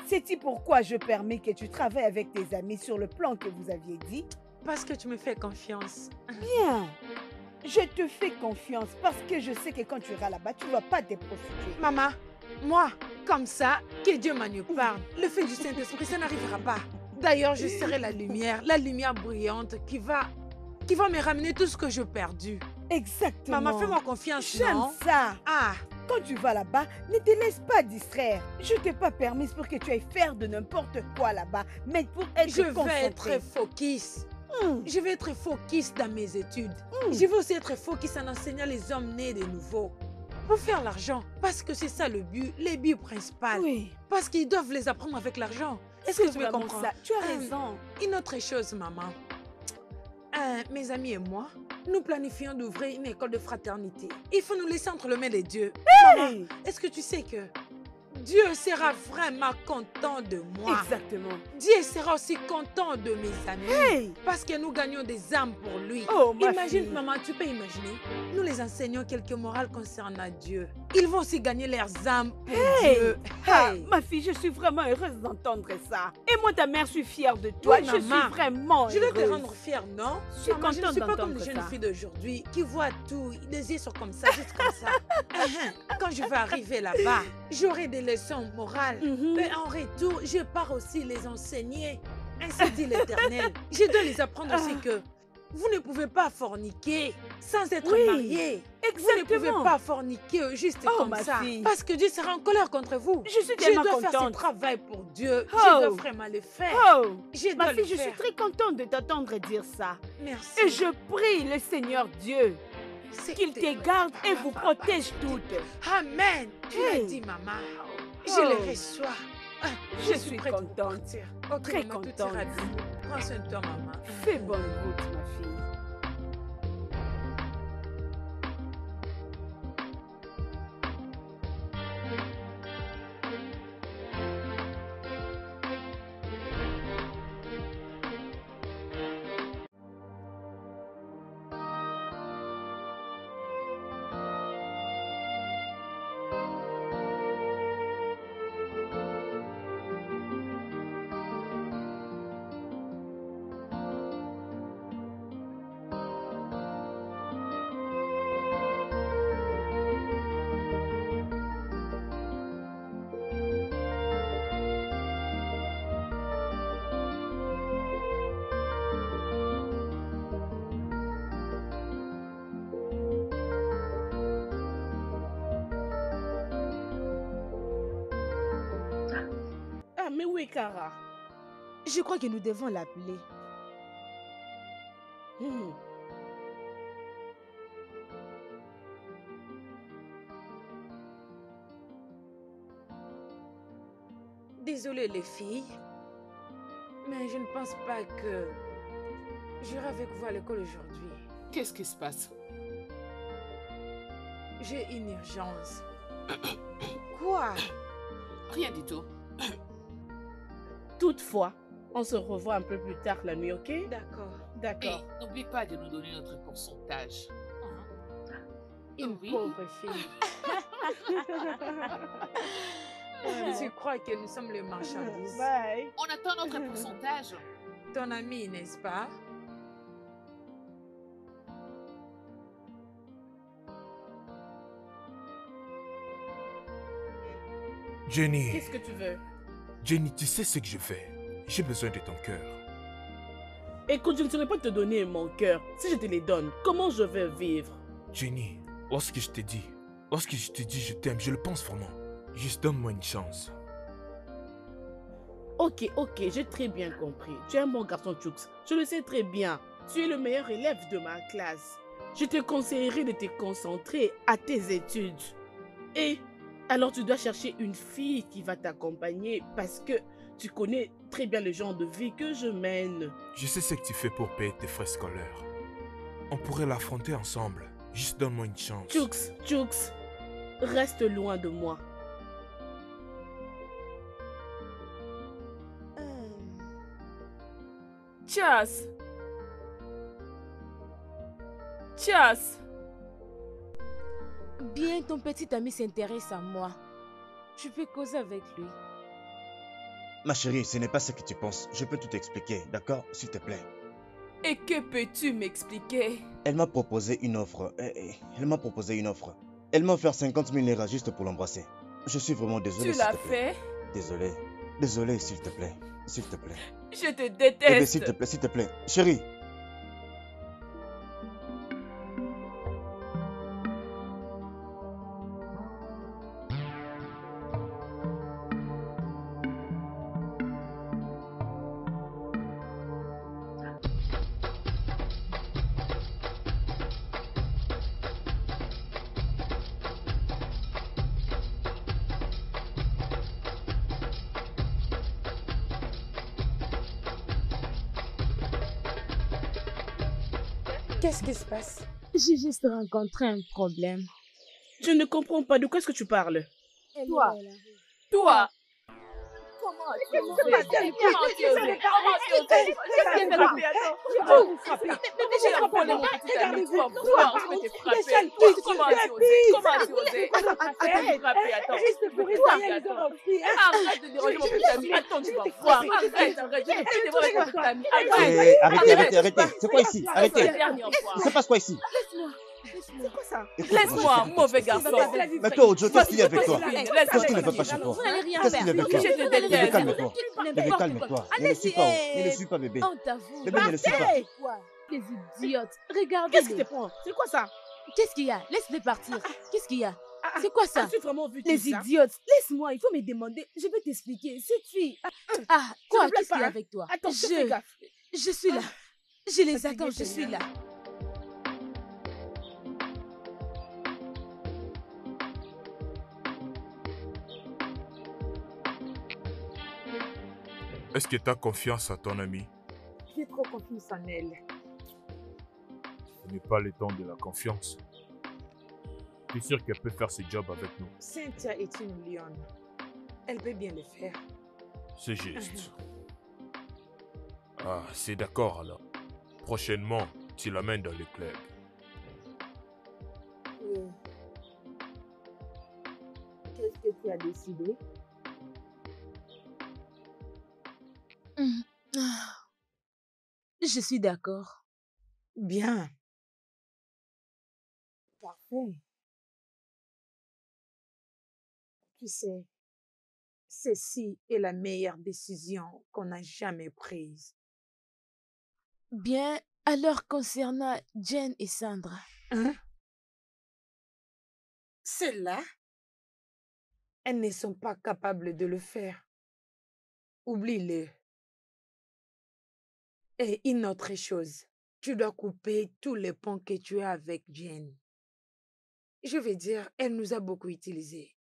sais-tu pourquoi je permets que tu travailles avec tes amis sur le plan que vous aviez dit? Parce que tu me fais confiance. Bien. Je te fais confiance parce que je sais que quand tu iras là-bas, tu ne vas pas te prostituer. Maman, moi, comme ça, que Dieu m'en parle. Le fait du Saint-Esprit, ça n'arrivera pas. D'ailleurs, je serai la lumière, la lumière brillante qui va, qui va me ramener tout ce que j'ai perdu. Exactement. Maman, fais-moi confiance, J'aime ça. Ah, Quand tu vas là-bas, ne te laisse pas distraire. Je t'ai pas permise pour que tu ailles faire de n'importe quoi là-bas, mais pour être je vais être focus. Hmm. Je vais être focus dans mes études. Mm. Je vais aussi être focus en enseignant les hommes nés de nouveau. Pour faire l'argent. Parce que c'est ça le but, le but principal. Oui. Parce qu'ils doivent les apprendre avec l'argent. Est-ce que tu me comprends ça. Tu as Euh, raison. Une autre chose, maman. Euh, mes amis et moi, nous planifions d'ouvrir une école de fraternité. Il faut nous laisser entre les mains de Dieu. Hey! est-ce que tu sais que Dieu sera vraiment content de moi? Exactement. Dieu sera aussi content de mes amis. Hey! Parce que nous gagnons des âmes pour lui. Oh, ma Imagine, fille. maman, tu peux imaginer? Nous les enseignons quelques morales concernant Dieu. Ils vont aussi gagner leurs âmes pour Hey! Dieu. Ah, Hey! ma fille, je suis vraiment heureuse d'entendre ça. Et moi, ta mère, je suis fière de toi. Oui, je maman. suis vraiment Je vais te rendre fière, non? Je suis Maman, Je ne contente suis pas comme les jeunes filles d'aujourd'hui qui voient tout, les yeux sont comme ça, juste comme ça. Uhum. Quand je vais arriver là-bas, j'aurai des leçons morales. Mhm. Et en retour, je pars aussi les enseigner. Ainsi dit l'Éternel. Je dois les apprendre aussi Ah. que vous ne pouvez pas forniquer sans être Oui, marié. Vous ne pouvez exactement. pas forniquer juste Oh, comme ma ça. fille. Parce que Dieu sera en colère contre vous. Je suis Je tellement dois faire ce contente. travail pour Dieu. Oh. Je dois vraiment le faire. Oh, Je ma le fille, je suis très contente de t'entendre dire ça. Merci. Et je prie le Seigneur Dieu qu'il te garde et vous protège toutes. Amen. Tu l'as Hey. dit, maman. Je Oh. le reçois. Ah, Je Je, suis pour contente. Très contente. Prends soin de toi, maman. Fais bonne route, ma fille. Je crois que nous devons l'appeler. Hmm. Désolée, les filles. Mais je ne pense pas que j'irai avec vous à l'école aujourd'hui. Qu'est-ce qui se passe? J'ai une urgence. Quoi? Rien du tout. Toutefois, on se revoit un peu plus tard la nuit, ok? D'accord. Et D'accord. n'oublie pas de nous donner notre pourcentage. Une Oui. pauvre fille. tu crois que nous sommes les marchandises? Bye. On attend notre pourcentage. Ton ami, n'est-ce pas? Jenny, Qu'est-ce que tu veux? Jenny, tu sais ce que je fais. J'ai besoin de ton cœur. Écoute, je ne saurais pas te donner mon cœur. Si je te les donne, comment je vais vivre? Jenny, lorsque je te dis, lorsque je te dis je t'aime, je le pense vraiment. Juste donne-moi une chance. Ok, ok, j'ai très bien compris. Tu es un bon garçon, Chooks. Je le sais très bien. Tu es le meilleur élève de ma classe. Je te conseillerais de te concentrer à tes études. Et alors tu dois chercher une fille qui va t'accompagner parce que tu connais très bien le genre de vie que je mène. Je sais ce que tu fais pour payer tes frais scolaires. On pourrait l'affronter ensemble. Juste donne-moi une chance. Chooks, Chooks, reste loin de moi. Chas Chas Bien, ton petit ami s'intéresse à moi. Je peux causer avec lui. Ma chérie, ce n'est pas ce que tu penses. Je peux tout expliquer, d'accord S'il te plaît? Et que peux-tu m'expliquer? Elle m'a proposé une offre. Eh, eh, Elle m'a proposé une offre. Elle m'a offert 50 000 liras juste pour l'embrasser. Je suis vraiment désolé. Tu l'as fait? Désolé. Désolé, s'il te plaît. S'il te plaît. Je te déteste. s'il te plaît, s'il te plaît. Chérie. Juste rencontré un problème. Je ne comprends pas. De quoi est-ce que tu parles? Toi, Toi arrêtez, arrêtez, arrêtez. C'est quoi ici? C'est Arrêtez. Il se passe quoi ici? C'est quoi ça? Laisse-moi, mauvais garçon. Mais toi, Ojo, qu'est-ce qu'il y a avec toi? Qu'est-ce qui ne va pas chez toi? Vous n'allez rien Qu'est-ce faire. qu'il y a avec toi? Calme-toi. Bébé, N'importe calme-toi. quoi. Ne le suis pas. Ne le suis pas, bébé. Bébé, ne le suis pas. Les idiotes. Regardez. Qu'est-ce qui te prend? C'est quoi ça? Qu'est-ce qu'il y a? Laisse-les partir. Qu'est-ce qu'il y a? C'est quoi ça? Vraiment vu Les idiotes. Laisse-moi, il faut me demander. Je vais t'expliquer. Cette fille. Ah, quoi? Qu'est-ce qu'il y a hein. avec toi? Attends, je... je suis là. Je les attends, je suis là. Est-ce que tu as confiance à ton ami? J'ai trop confiance en elle. Ce n'est pas le temps de la confiance. Tu es sûr qu'elle peut faire ce job avec nous? Cynthia est une lionne. Elle peut bien le faire. C'est juste. Ah, c'est d'accord alors. Prochainement, tu l'amènes dans le club. Qu'est-ce que tu as décidé? Je suis d'accord. Bien. Parfait. Tu sais, ceci est la meilleure décision qu'on a jamais prise. Bien, alors concernant Jen et Sandra. Hein? Celles-là, elles ne sont pas capables de le faire. Oublie-le. Et une autre chose, tu dois couper tous les ponts que tu as avec Jen. Je veux dire, elle nous a beaucoup utilisés.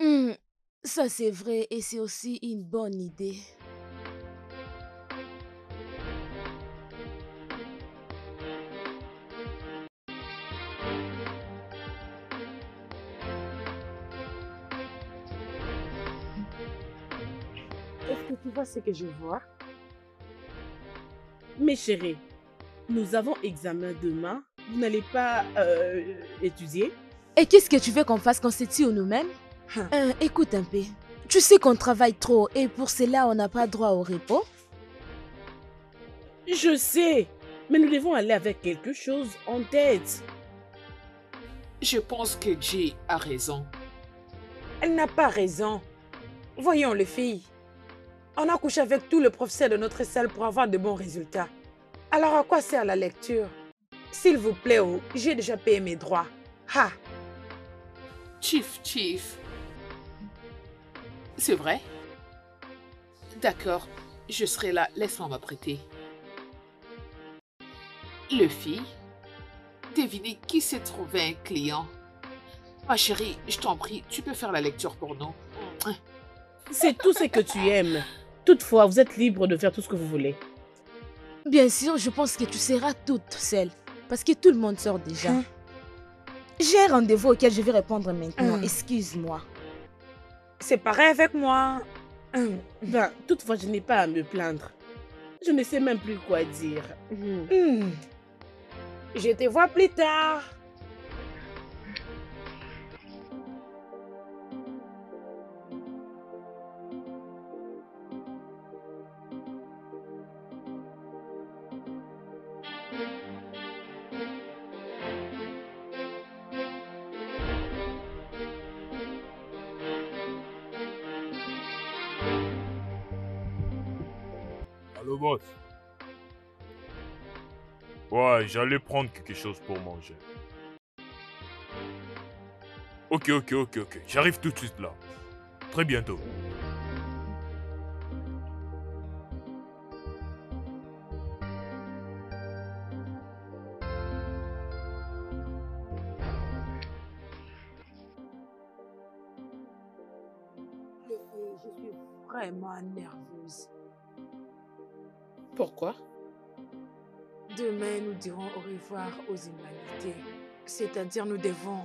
Hum, ça c'est vrai et c'est aussi une bonne idée. Vois ce que je vois? Mes chéris, nous avons examen demain. Vous n'allez pas euh, étudier? Et qu'est-ce que tu veux qu'on fasse qu'on se tue nous-mêmes? Hein. Euh, Écoute un peu. Tu sais qu'on travaille trop et pour cela on n'a pas droit au repos? Je sais, mais nous devons aller avec quelque chose en tête. Je pense que Jay a raison. Elle n'a pas raison. Voyons les filles. On a couché avec tous les professeurs de notre salle pour avoir de bons résultats. Alors à quoi sert la lecture? S'il vous plaît, oh, j'ai déjà payé mes droits. Ha Chief, Chief. C'est vrai? D'accord, je serai là. Laisse-moi m'apprêter. Le fille, devinez qui s'est trouvé un client? Ma chérie, je t'en prie, tu peux faire la lecture pour nous. C'est tout ce que tu aimes. Toutefois, vous êtes libre de faire tout ce que vous voulez. Bien sûr, je pense que tu seras toute seule parce que tout le monde sort déjà. Hein? J'ai un rendez-vous auquel je vais répondre maintenant. Hum. Excuse-moi. C'est pareil avec moi. Hum, Ben, toutefois, je n'ai pas à me plaindre. Je ne sais même plus quoi dire. Hmm. hum. Je te vois plus tard. Ouais, j'allais prendre quelque chose pour manger. Ok, ok, ok, ok. J'arrive tout de suite là. Très bientôt. C'est-à-dire, nous devons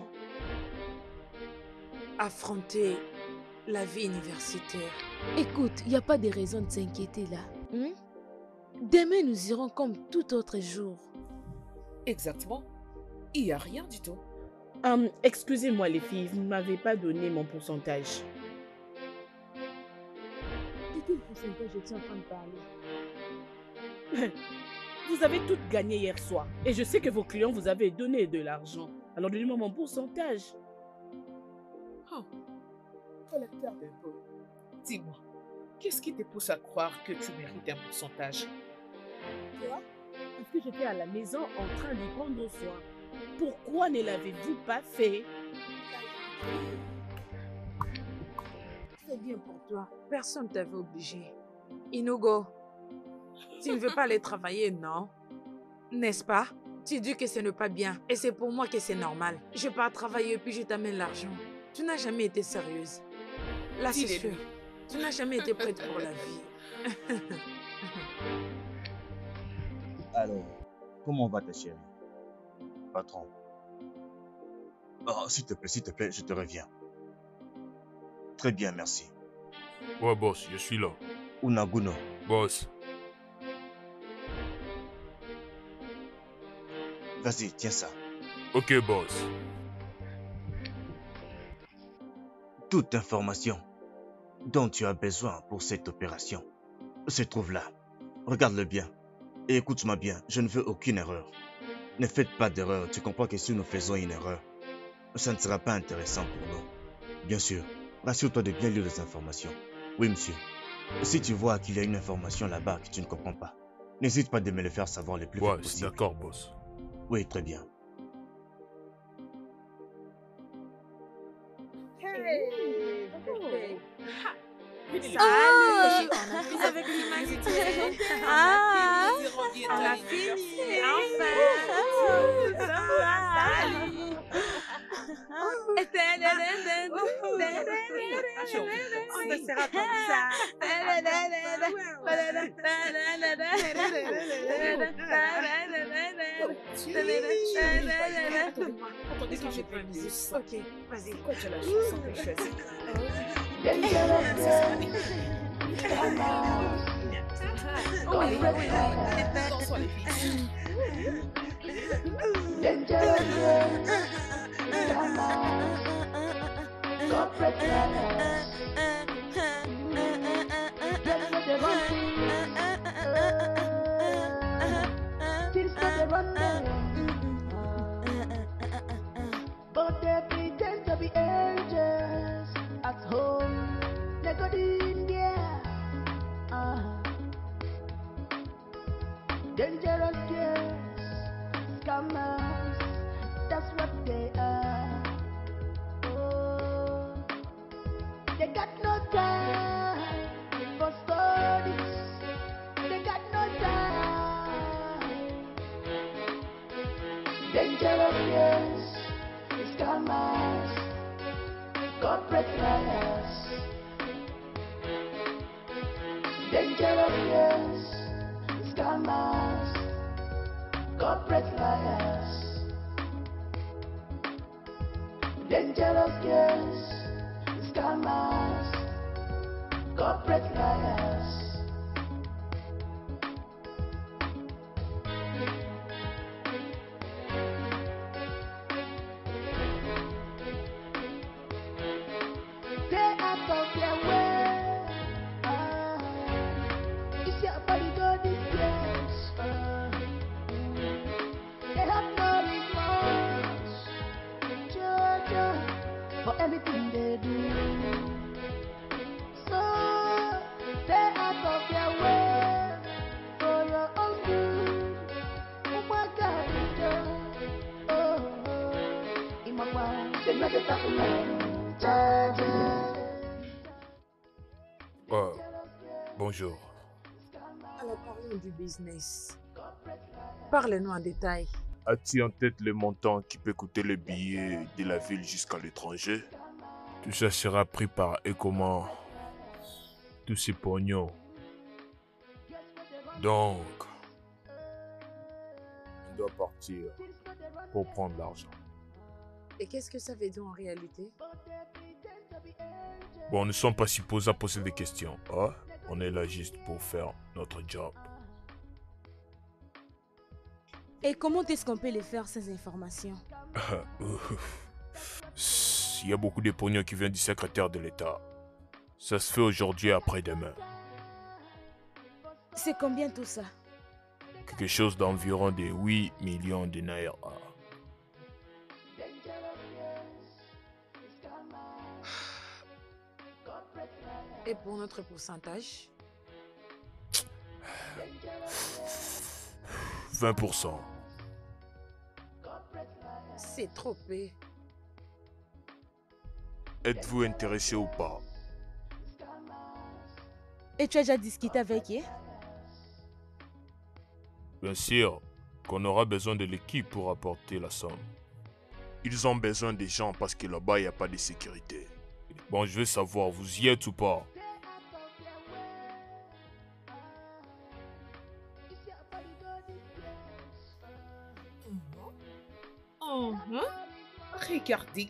affronter la vie universitaire. Écoute, il n'y a pas de raison de s'inquiéter là. hein? Demain, nous irons comme tout autre jour. Exactement. Il n'y a rien du tout. Hum, Excusez-moi les filles, vous ne m'avez pas donné mon pourcentage. De quel pourcentage je suis en train de parler Vous avez toutes gagné hier soir. Et je sais que vos clients vous avaient donné de l'argent. Alors donnez-moi mon pourcentage. Oh. Collecteur d'impôts. Dis-moi, qu'est-ce qui te pousse à croire que tu mérites un pourcentage? Quoi Parce que j'étais à la maison en train d'y prendre soin. Pourquoi ne l'avez-vous pas fait? C'est bien pour toi. Personne ne t'avait obligé. Inugo, tu ne veux pas aller travailler, non? N'est-ce pas? Tu dis que ce n'est pas bien. Et c'est pour moi que c'est normal. Je pars travailler puis je t'amène l'argent. Tu n'as jamais été sérieuse. Là, c'est sûr. Tu n'as jamais été prête pour la vie. Alors, comment va ta chérie? Patron. Oh, s'il te plaît, s'il te plaît, je te reviens. Très bien, merci. Ouais, boss, je suis là. Unaguno. Boss, Vas-y, tiens ça. ok, boss. Toute information dont tu as besoin pour cette opération se trouve là. Regarde-le bien. Et écoute-moi bien, je ne veux aucune erreur. Ne faites pas d'erreur, tu comprends que si nous faisons une erreur, ça ne sera pas intéressant pour nous. Bien sûr, rassure-toi de bien lire les informations. Oui, monsieur. Si tu vois qu'il y a une information là-bas que tu ne comprends pas, n'hésite pas de me le faire savoir le plus Ouais, vite possible. d'accord, boss. Oui, très bien. Salut, on a fini avec l'humanité. Ah. Nous irons bientôt On à a l'université. fini, enfin. Ok, vas-y. Pourquoi tu as la chanson que je choisis Oui, But they pretend to be angels at home. They in there. Dangerous girls, scammers. That's what they corporate liars. Dangerous girls, scammers, corporate liars. Dangerous girls, scammers, corporate liars. Ouais. Bonjour. Alors parlons du business. Parlez-nous en détail. As-tu en tête le montant qui peut coûter le billet de la ville jusqu'à l'étranger? Tout ça sera pris par Ecoman. Tous ces pognons. Donc, on doit partir pour prendre l'argent. Et qu'est-ce que ça veut dire en réalité? Bon, nous ne sommes pas supposés à poser des questions. hein? On est là juste pour faire notre job. Et comment est-ce qu'on peut les faire ces informations? Il y a beaucoup de pognon qui vient du secrétaire de l'État. Ça se fait aujourd'hui et après-demain. C'est combien tout ça? Quelque chose d'environ de 8 millions de naira. Et pour notre pourcentage? 20%. C'est trop peu. Êtes-vous intéressé ou pas? Et tu as déjà discuté avec eux Bien sûr qu'on aura besoin de l'équipe pour apporter la somme. Ils ont besoin des gens parce que là-bas, il n'y a pas de sécurité. Bon, je veux savoir, vous y êtes ou pas?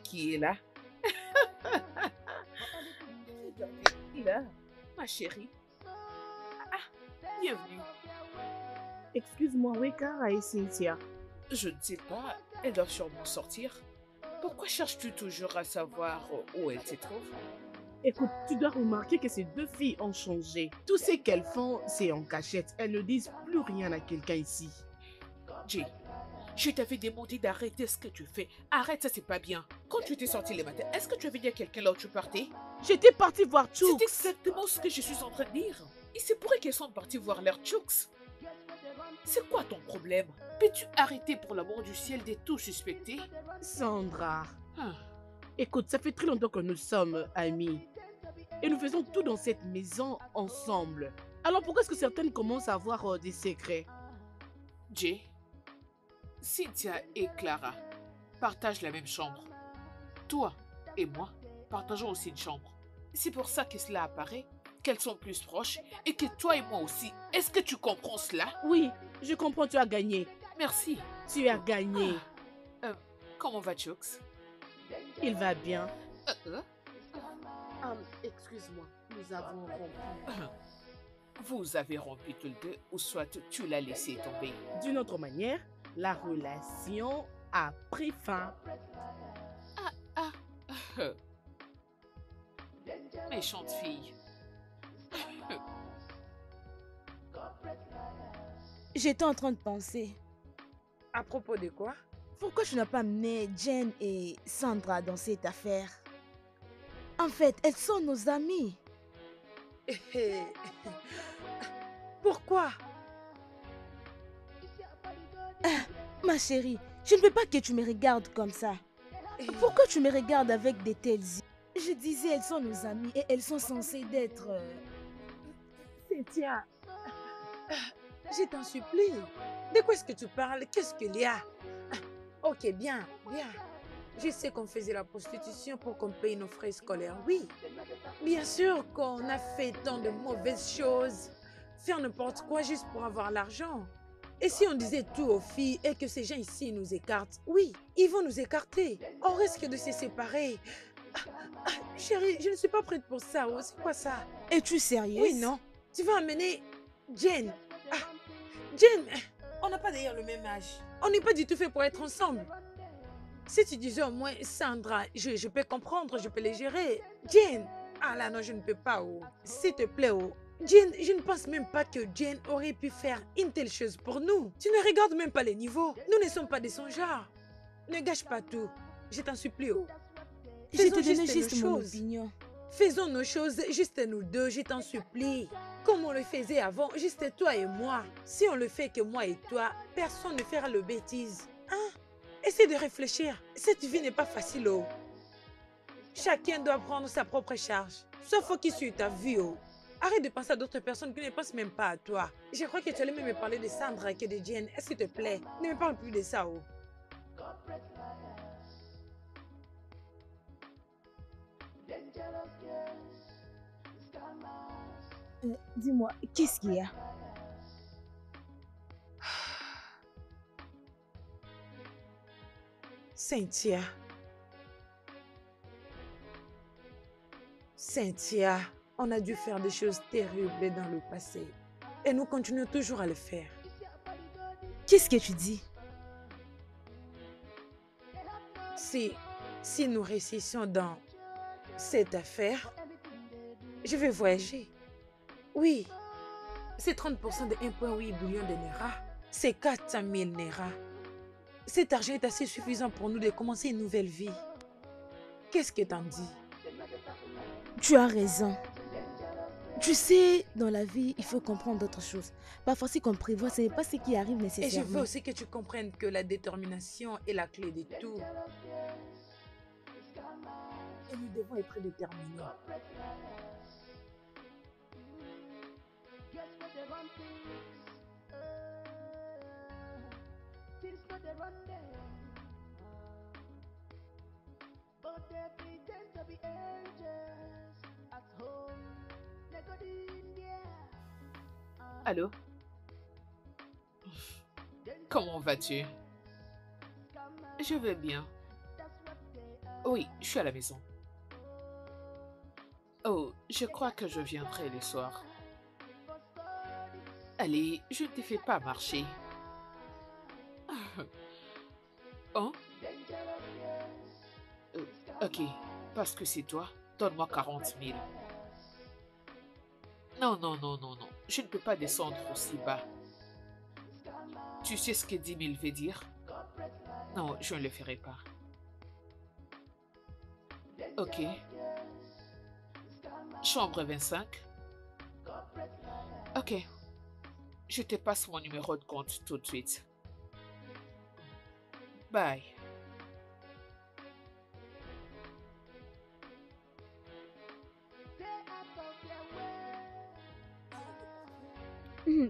Qui est là. Ma chérie. Ah, bienvenue. Excuse-moi, Cara et Cynthia. Je ne sais pas, elle doit sûrement sortir. Pourquoi cherches-tu toujours à savoir où elle se trouve Écoute, tu dois remarquer que ces deux filles ont changé. Tout ce qu'elles font, c'est en cachette. Elles ne disent plus rien à quelqu'un ici. Jay, je t'avais demandé d'arrêter ce que tu fais. Arrête, ça c'est pas bien. Quand tu t'es sorti le matin, est-ce que tu avais dit à quelqu'un là où tu partais? J'étais partie voir Chooks. C'est exactement ce que je suis en train de dire. Il se pourrait qu'elles sont parties voir leur Chooks. C'est quoi ton problème? Peux-tu arrêter pour l'amour du ciel de tout suspecter Sandra, Ah, écoute, ça fait très longtemps que nous sommes amis. Et nous faisons tout dans cette maison ensemble. Alors pourquoi est-ce que certaines commencent à avoir euh, des secrets? Jay, Cynthia et Clara partagent la même chambre. Toi et moi partageons aussi une chambre. C'est pour ça que cela apparaît qu'elles sont plus proches et que toi et moi aussi. Est-ce que tu comprends cela? Oui, je comprends, tu as gagné. Merci. Tu as gagné. Euh, comment va Chooks Il va bien. Euh, euh, Excuse-moi, nous avons rompu. Vous avez rompu tous les deux ou soit tu l'as laissé tomber. D'une autre manière, la relation a pris fin. Ah, euh, méchante fille. J'étais en train de penser. À propos de quoi? Pourquoi tu n'as pas amené Jen et Sandra dans cette affaire? En fait, elles sont nos amies. Pourquoi? Ma chérie, je ne veux pas que tu me regardes comme ça. Pourquoi tu me regardes avec des tels yeux? Je disais, elles sont nos amies et elles sont censées d'être... euh, Cynthia, je t'en supplie. De quoi est-ce que tu parles? Qu'est-ce qu'il y a? Ok, bien, bien. Je sais qu'on faisait la prostitution pour qu'on paye nos frais scolaires, oui. Bien sûr qu'on a fait tant de mauvaises choses. Faire n'importe quoi juste pour avoir l'argent. Et si on disait tout aux filles et que ces gens ici nous écartent, oui, ils vont nous écarter. On risque de se séparer. Ah, ah, chérie, je ne suis pas prête pour ça. oh, C'est quoi ça? Es-tu sérieuse? Oui, non. Tu vas amener Jane. Ah, Jane, on n'a pas d'ailleurs le même âge. On n'est pas du tout fait pour être ensemble. Si tu disais au moins Sandra, je, je peux comprendre, je peux les gérer. Jane, ah là non, je ne peux pas. Oh. S'il te plaît, oh. Jane, je ne pense même pas que Jane aurait pu faire une telle chose pour nous. Tu ne regardes même pas les niveaux. Nous ne sommes pas de son genre. Ne gâche pas tout. Je t'en supplie. Oh. Je Faisons te nos juste mon choses. opinion. Faisons nos choses juste nous deux, je t'en supplie. Comme on le faisait avant, juste toi et moi. Si on le fait que moi et toi, personne ne fera le bêtise. Hein? Essaie de réfléchir. Cette vie n'est pas facile, oh. Chacun doit prendre sa propre charge. Sois focus sur ta vie, oh. Arrête de penser à d'autres personnes qui ne pensent même pas à toi. Je crois que tu allais même me parler de Sandra que de Jane. Est-ce qu'il te plaît? Ne me parle plus de ça, oh. Euh, dis-moi, qu'est-ce qu'il y a? Cynthia. Cynthia on a dû faire des choses terribles dans le passé. Et nous continuons toujours à le faire. Qu'est-ce que tu dis? Si, si nous réussissons dans cette affaire, je vais voyager. Oui, c'est 30% de 1,8 billion de Naira. C'est 400 000 Naira. Cet argent est assez suffisant pour nous de commencer une nouvelle vie. Qu'est-ce que t'en dis? Tu as raison. Tu sais, dans la vie, il faut comprendre d'autres choses. Parfois, ce qu'on prévoit, ce n'est pas ce qui arrive Et je veux nécessairement. aussi que tu comprennes que la détermination est la clé de tout. Et nous devons être déterminés. Allô? Comment vas-tu? Je vais bien. Oui, je suis à la maison. Oh, je crois que je viendrai le soir. Allez, je ne te fais pas marcher. Euh, Ok, parce que c'est toi, donne-moi 40 000. Non, non, non, non, non. Je ne peux pas descendre aussi bas. Tu sais ce que 10 000 veut dire? Non, je ne le ferai pas. Ok. Chambre 25. Ok. Je te passe mon numéro de compte tout de suite. Bye.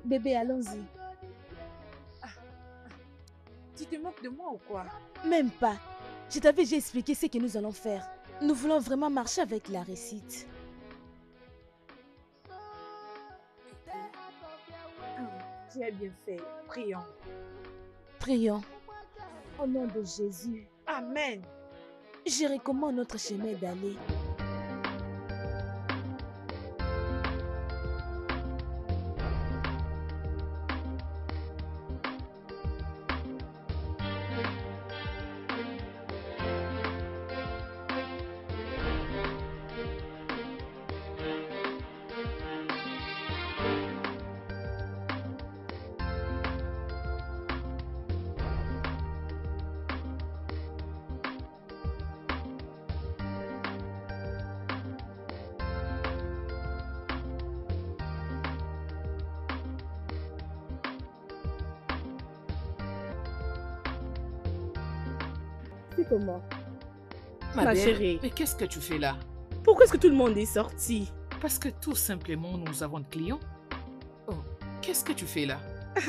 Bébé, allons-y. Tu te moques de moi ou quoi? Même pas. Je t'avais déjà expliqué ce que nous allons faire. Nous voulons vraiment marcher avec la récite. Tu as bien fait. Prions. Prions. Au nom de Jésus. Amen. Je recommande notre chemin d'aller. Ma, chérie. mais qu'est-ce que tu fais là? Pourquoi est-ce que tout le monde est sorti? Parce que tout simplement nous avons de clients. Oh, qu'est-ce que tu fais là?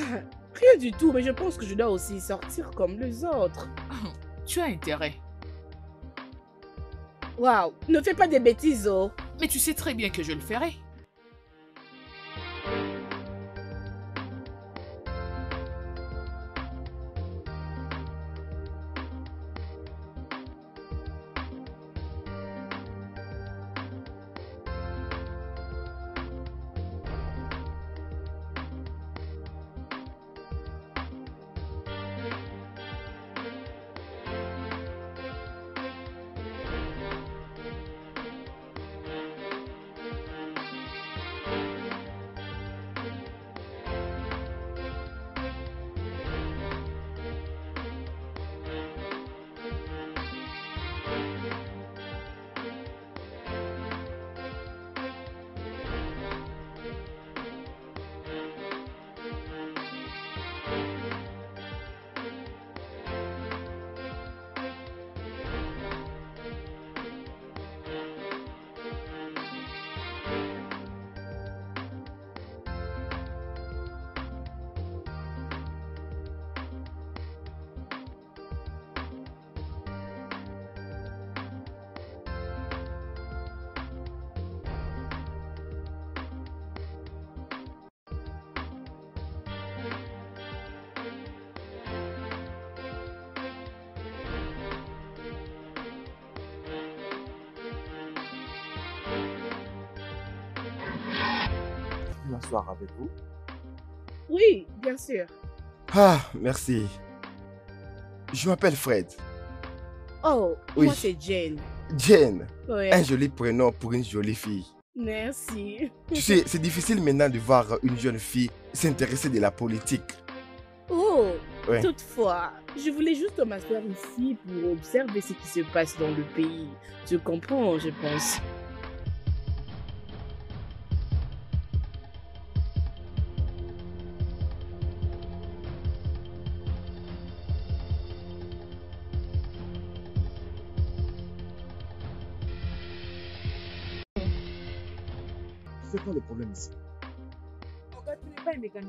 Rien du tout, mais je pense que je dois aussi sortir comme les autres. Tu as intérêt. Waouh, ne fais pas des bêtises, oh. Mais tu sais très bien que je le ferai. Avec vous Oui, bien sûr. Ah, merci. Je m'appelle Fred. Oh, Oui. moi c'est Jane. Jane, Ouais. un joli prénom pour une jolie fille. Merci. Tu sais, c'est difficile maintenant de voir une jeune fille s'intéresser de la politique. Oh, Ouais. toutefois, je voulais juste m'asseoir ici pour observer ce qui se passe dans le pays. Tu comprends, je pense.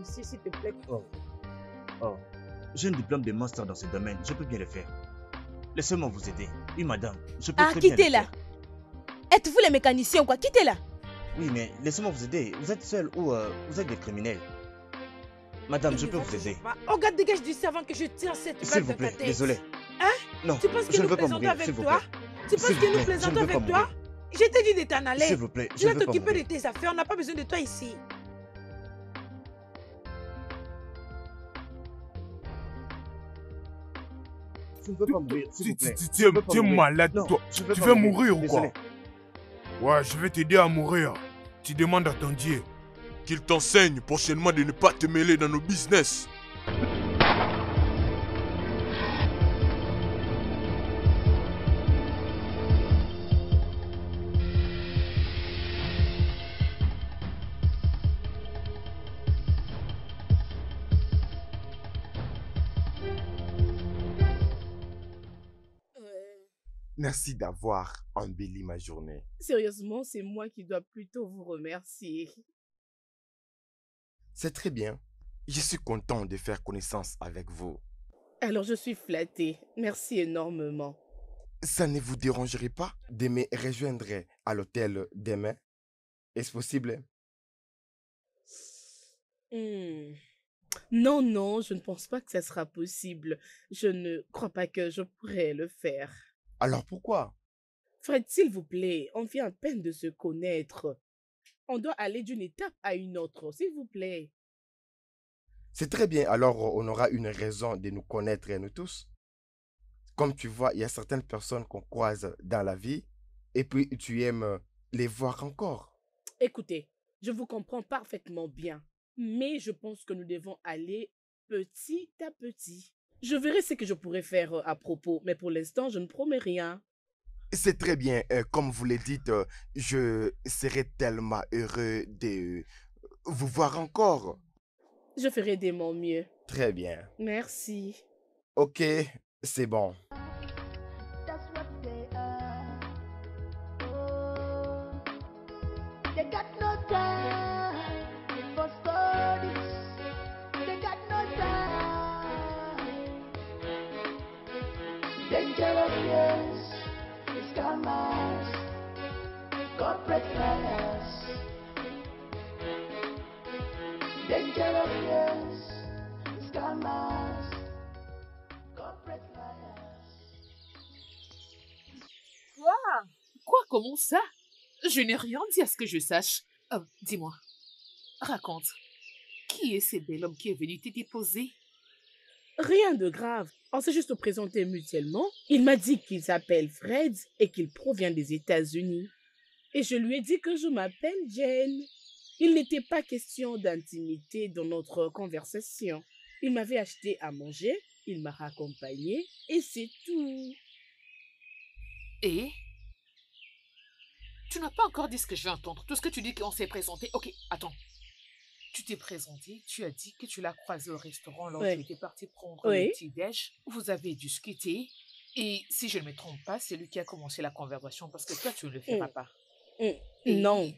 S'il te plaît Oh. Oh. J'ai un diplôme de master dans ce domaine, je peux bien le faire. Laissez-moi vous aider. Oui, madame, je peux Ah, très bien le quittez-la. faire. Êtes-vous les mécaniciens ou quoi? Quittez-la. Oui, mais laissez-moi vous aider. Vous êtes seul ou euh, vous êtes des criminels? Madame, je peux vous aider. Oh, regarde, dégage d'ici avant que je tire cette balle S'il vous dans ta plaît, tête. désolé. Hein? Non, Tu penses je que ne nous veux pas mourir, avec toi? Tu penses que nous je plaisantons avec toi? Je t'ai dit de t'en aller. S'il vous plaît, je Tu ne vas veux pas t'occuper de tes affaires, on n'a pas besoin de toi ici. Je ne veux pas mourir, s'il vous plaît. Tu es, malade, toi. Tu veux mourir ou quoi? Ouais, je vais t'aider à mourir. Tu demandes à ton Dieu. Qu'il t'enseigne prochainement de ne pas te mêler dans nos business. Merci d'avoir embelli ma journée. Sérieusement, c'est moi qui dois plutôt vous remercier. C'est très bien. Je suis content de faire connaissance avec vous. Alors je suis flattée. Merci énormément. Ça ne vous dérangerait pas de me rejoindre à l'hôtel demain? Est-ce possible? Hmm. Non, non, je ne pense pas que ça sera possible. Je ne crois pas que je pourrais le faire. Alors pourquoi? Fred, s'il vous plaît, on vient à peine de se connaître. On doit aller d'une étape à une autre, s'il vous plaît. C'est très bien, alors on aura une raison de nous connaître, nous tous. Comme tu vois, il y a certaines personnes qu'on croise dans la vie, et puis tu aimes les voir encore. Écoutez, je vous comprends parfaitement bien, mais je pense que nous devons aller petit à petit. Je verrai ce que je pourrais faire euh, à propos, mais pour l'instant, je ne promets rien. C'est très bien, euh, comme vous le dites, euh, je serai tellement heureux de vous voir encore. Je ferai de mon mieux. Très bien. Merci. Ok, c'est bon. Corporate liars. Dangerous, yes, scammers, corporate liars. Quoi? Quoi? Comment ça? Je n'ai rien dit à ce que je sache. Oh, dis-moi. Raconte. Qui est ce bel homme qui est venu te déposer? Rien de grave. On s'est juste présenté mutuellement. Il m'a dit qu'il s'appelle Fred et qu'il provient des États-Unis. Et je lui ai dit que je m'appelle Jane. Il n'était pas question d'intimité dans notre conversation. Il m'avait acheté à manger, il m'a raccompagné et c'est tout. Et? Tu n'as pas encore dit ce que je vais entendre. Tout ce que tu dis qu'on s'est présenté. Ok, attends. Tu t'es présenté, tu as dit que tu l'as croisé au restaurant lorsque Ouais. tu étais parti prendre le petit-déj. Vous avez discuté. Et si je ne me trompe pas, c'est lui qui a commencé la conversation parce que toi, tu ne le feras Mm. pas. Mm, Non.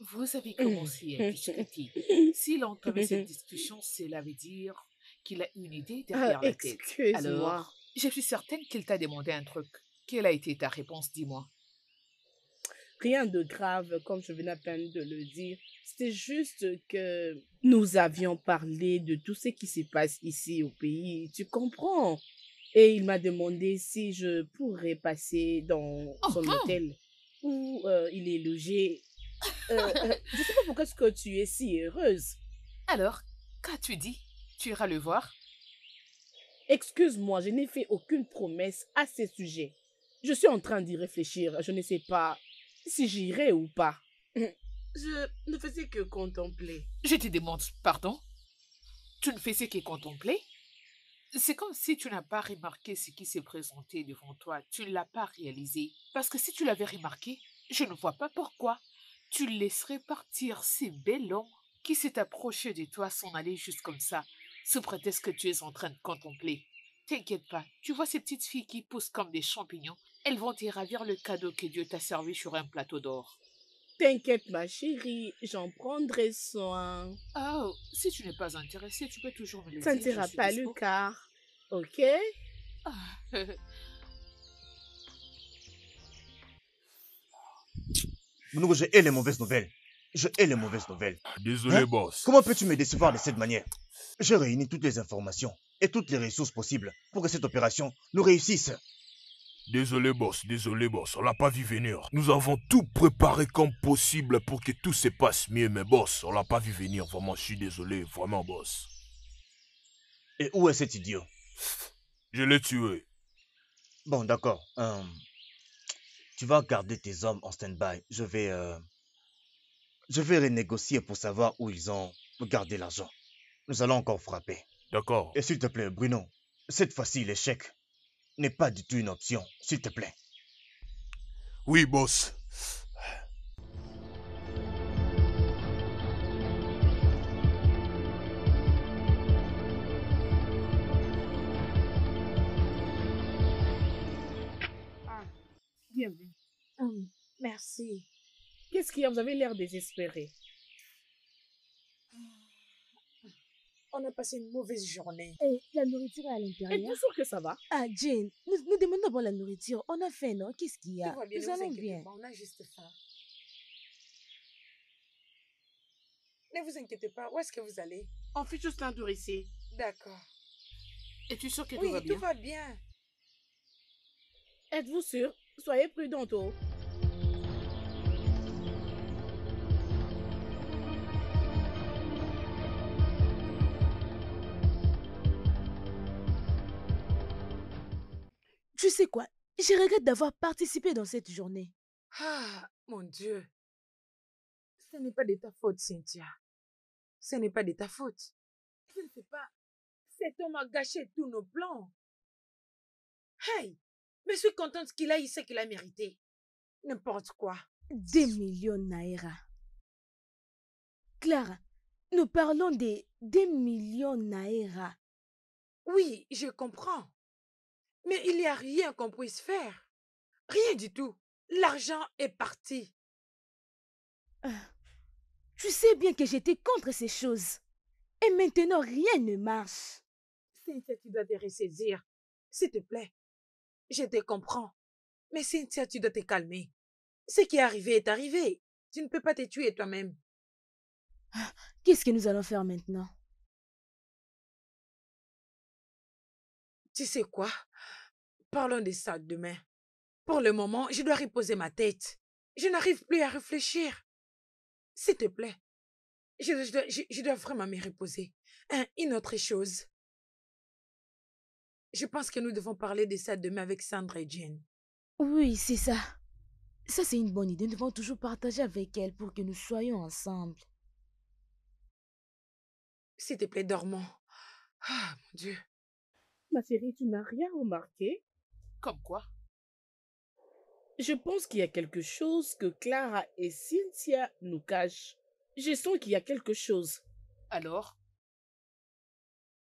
Vous avez commencé à discuter. S'il a entamé cette discussion, cela veut dire qu'il a une idée derrière Ah, la tête. Alors, je suis certaine qu'il t'a demandé un truc. Quelle a été ta réponse, dis-moi? Rien de grave, comme je venais à peine de le dire. C'était juste que nous avions parlé de tout ce qui se passe ici au pays. Tu comprends? Et il m'a demandé si je pourrais passer dans son Oh, oh. hôtel où euh, il est logé. Euh, euh, je sais pas pourquoi est-ce que tu es si heureuse. Alors, qu'as-tu dit? Tu iras le voir? Excuse-moi, je n'ai fait aucune promesse à ce sujet. Je suis en train d'y réfléchir. Je ne sais pas si j'irai ou pas. Je ne faisais que contempler. Je te demande pardon? Tu ne faisais que contempler C'est comme si tu n'as pas remarqué ce qui s'est présenté devant toi. Tu ne l'as pas réalisé. Parce que si tu l'avais remarqué, je ne vois pas pourquoi. Tu laisserais partir ces bel homme qui s'est approché de toi s'en aller juste comme ça, sous prétexte que tu es en train de contempler. T'inquiète pas, tu vois ces petites filles qui poussent comme des champignons, elles vont te ravir le cadeau que Dieu t'a servi sur un plateau d'or. T'inquiète, ma chérie, j'en prendrai soin. Oh, si tu n'es pas intéressée, tu peux toujours me le Ça ne dire. je sera suis pas dispo. le cas. Ok Ah, je hais les mauvaises nouvelles. Je hais les mauvaises nouvelles. Désolé, Hein? boss. Comment peux-tu me décevoir de cette manière? J'ai réuni toutes les informations et toutes les ressources possibles pour que cette opération nous réussisse. Désolé, boss. Désolé, boss. On l'a pas vu venir. Nous avons tout préparé comme possible pour que tout se passe mieux, mais boss, on l'a pas vu venir. Vraiment, je suis désolé. Vraiment, boss. Et où est cet idiot? Je l'ai tué. Bon, d'accord. euh, tu vas garder tes hommes en stand-by. Je vais... euh, je vais renégocier pour savoir où ils ont gardé l'argent. Nous allons encore frapper. D'accord. Et s'il te plaît, Bruno, cette fois-ci, l'échec n'est pas du tout une option. S'il te plaît. Oui, boss. Bienvenue. Hum, merci. Qu'est-ce qu'il y a Vous avez l'air désespéré. On a passé une mauvaise journée. Et la nourriture est à l'intérieur sûr que ça va Ah, Jane, nous, nous demandons d'abord la nourriture. On a faim, non? Qu'est-ce qu'il y a? Tout va bien, Nous ne vous allons inquiétez bien. pas, on a juste faim. Ne vous inquiétez pas, où est-ce que vous allez? On fait juste un tour ici. D'accord. Es-tu sûr que Oui, tout va tout bien? va bien. Êtes-vous sûr? Soyez prudents, oh. Tu sais quoi? Je regrette d'avoir participé dans cette journée. Ah, mon Dieu. Ce n'est pas de ta faute, Cynthia. Ce n'est pas de ta faute. Je ne sais pas. Cet homme a gâché tous nos plans. Hey, mais je suis contente qu'il a eu ce qu'il a mérité. N'importe quoi. Des millions naira. Clara, nous parlons des des millions naira. Oui, je comprends. Mais il n'y a rien qu'on puisse faire. Rien du tout. L'argent est parti. Ah, Tu sais bien que j'étais contre ces choses. Et maintenant, rien ne marche. Cynthia, tu dois te ressaisir. S'il te plaît. Je te comprends. Mais Cynthia, tu dois te calmer. Ce qui est arrivé est arrivé. Tu ne peux pas te tuer toi-même. Qu'est-ce que nous allons faire maintenant? Tu sais quoi? Parlons de ça demain. Pour le moment, je dois reposer ma tête. Je n'arrive plus à réfléchir. S'il te plaît. Je, je dois, je- je dois vraiment me reposer. Hein, une autre chose. Je pense que nous devons parler de ça demain avec Sandra et Jane. Oui, c'est ça. Ça, c'est une bonne idée. Nous devons toujours partager avec elle pour que nous soyons ensemble. S'il te plaît, dormons. Ah, mon Dieu. Ma chérie, tu n'as rien remarqué? Comme quoi? Je pense qu'il y a quelque chose que Clara et Cynthia nous cachent. Je sens qu'il y a quelque chose. Alors?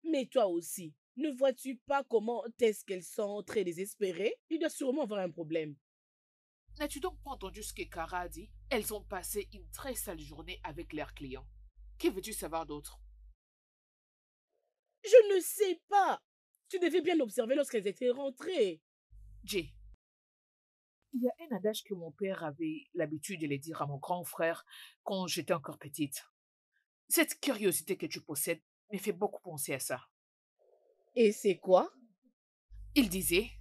Mais toi aussi, ne vois-tu pas comment est-ce qu'elles sont très désespérées? Il doit sûrement avoir un problème. N'as-tu donc pas entendu ce que Cara a dit? Elles ont passé une très sale journée avec leurs clients. Que veux-tu savoir d'autre? Je ne sais pas. Tu devais bien observer lorsqu'elles étaient rentrées. Jay, il y a un adage que mon père avait l'habitude de le dire à mon grand frère quand j'étais encore petite. Cette curiosité que tu possèdes me fait beaucoup penser à ça. Et c'est quoi? Il disait,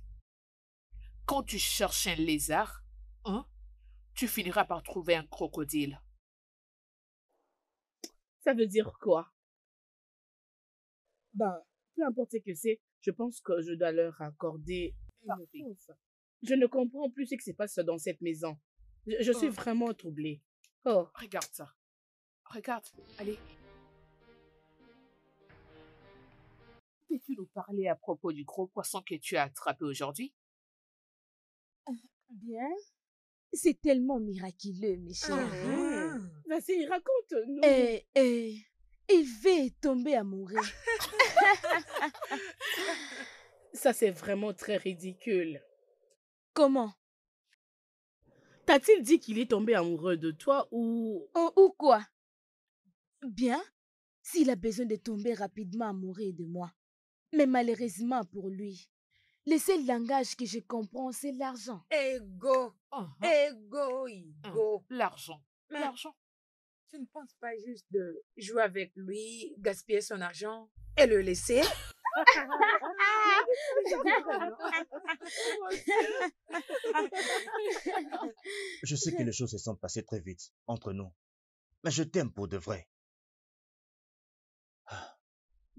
quand tu cherches un lézard, hein, tu finiras par trouver un crocodile. Ça veut dire quoi? Ben, peu importe ce que c'est, je pense que je dois leur accorder une. Je ne comprends plus ce qui se passe dans cette maison. Je, je suis Oh. vraiment troublée. Oh, Regarde ça. Regarde, allez. Peux-tu nous parler à propos du gros poisson que tu as attrapé aujourd'hui? Bien. C'est tellement miraculeux, mes chéris. Ah. vas-y, raconte-nous. Et, et il va tomber amoureux. Ça, c'est vraiment très ridicule. Comment? T'a-t-il dit qu'il est tombé amoureux de toi ou... ou, ou quoi? Bien, s'il a besoin de tomber rapidement amoureux de moi. Mais malheureusement pour lui, le seul langage que je comprends, c'est l'argent. Ego. Ego, ego. L'argent. Mais L'argent. Tu ne penses pas juste de jouer avec lui, gaspiller son argent et le laisser? Je sais que les choses se sont passées très vite entre nous. Mais je t'aime pour de vrai.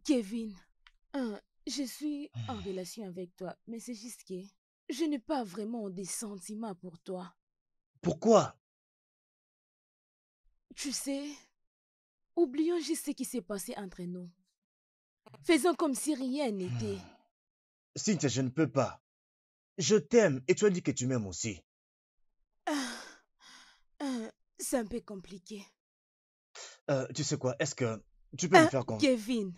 Kevin, hein, je suis en relation avec toi, mais c'est juste que je n'ai pas vraiment des sentiments pour toi. Pourquoi? Tu sais, oublions juste ce qui s'est passé entre nous. Faisons comme si rien n'était. Cynthia, je ne peux pas. Je t'aime et tu as dit que tu m'aimes aussi. Ah, ah, c'est un peu compliqué. Euh, tu sais quoi, est-ce que tu peux me Ah, faire confiance Kevin,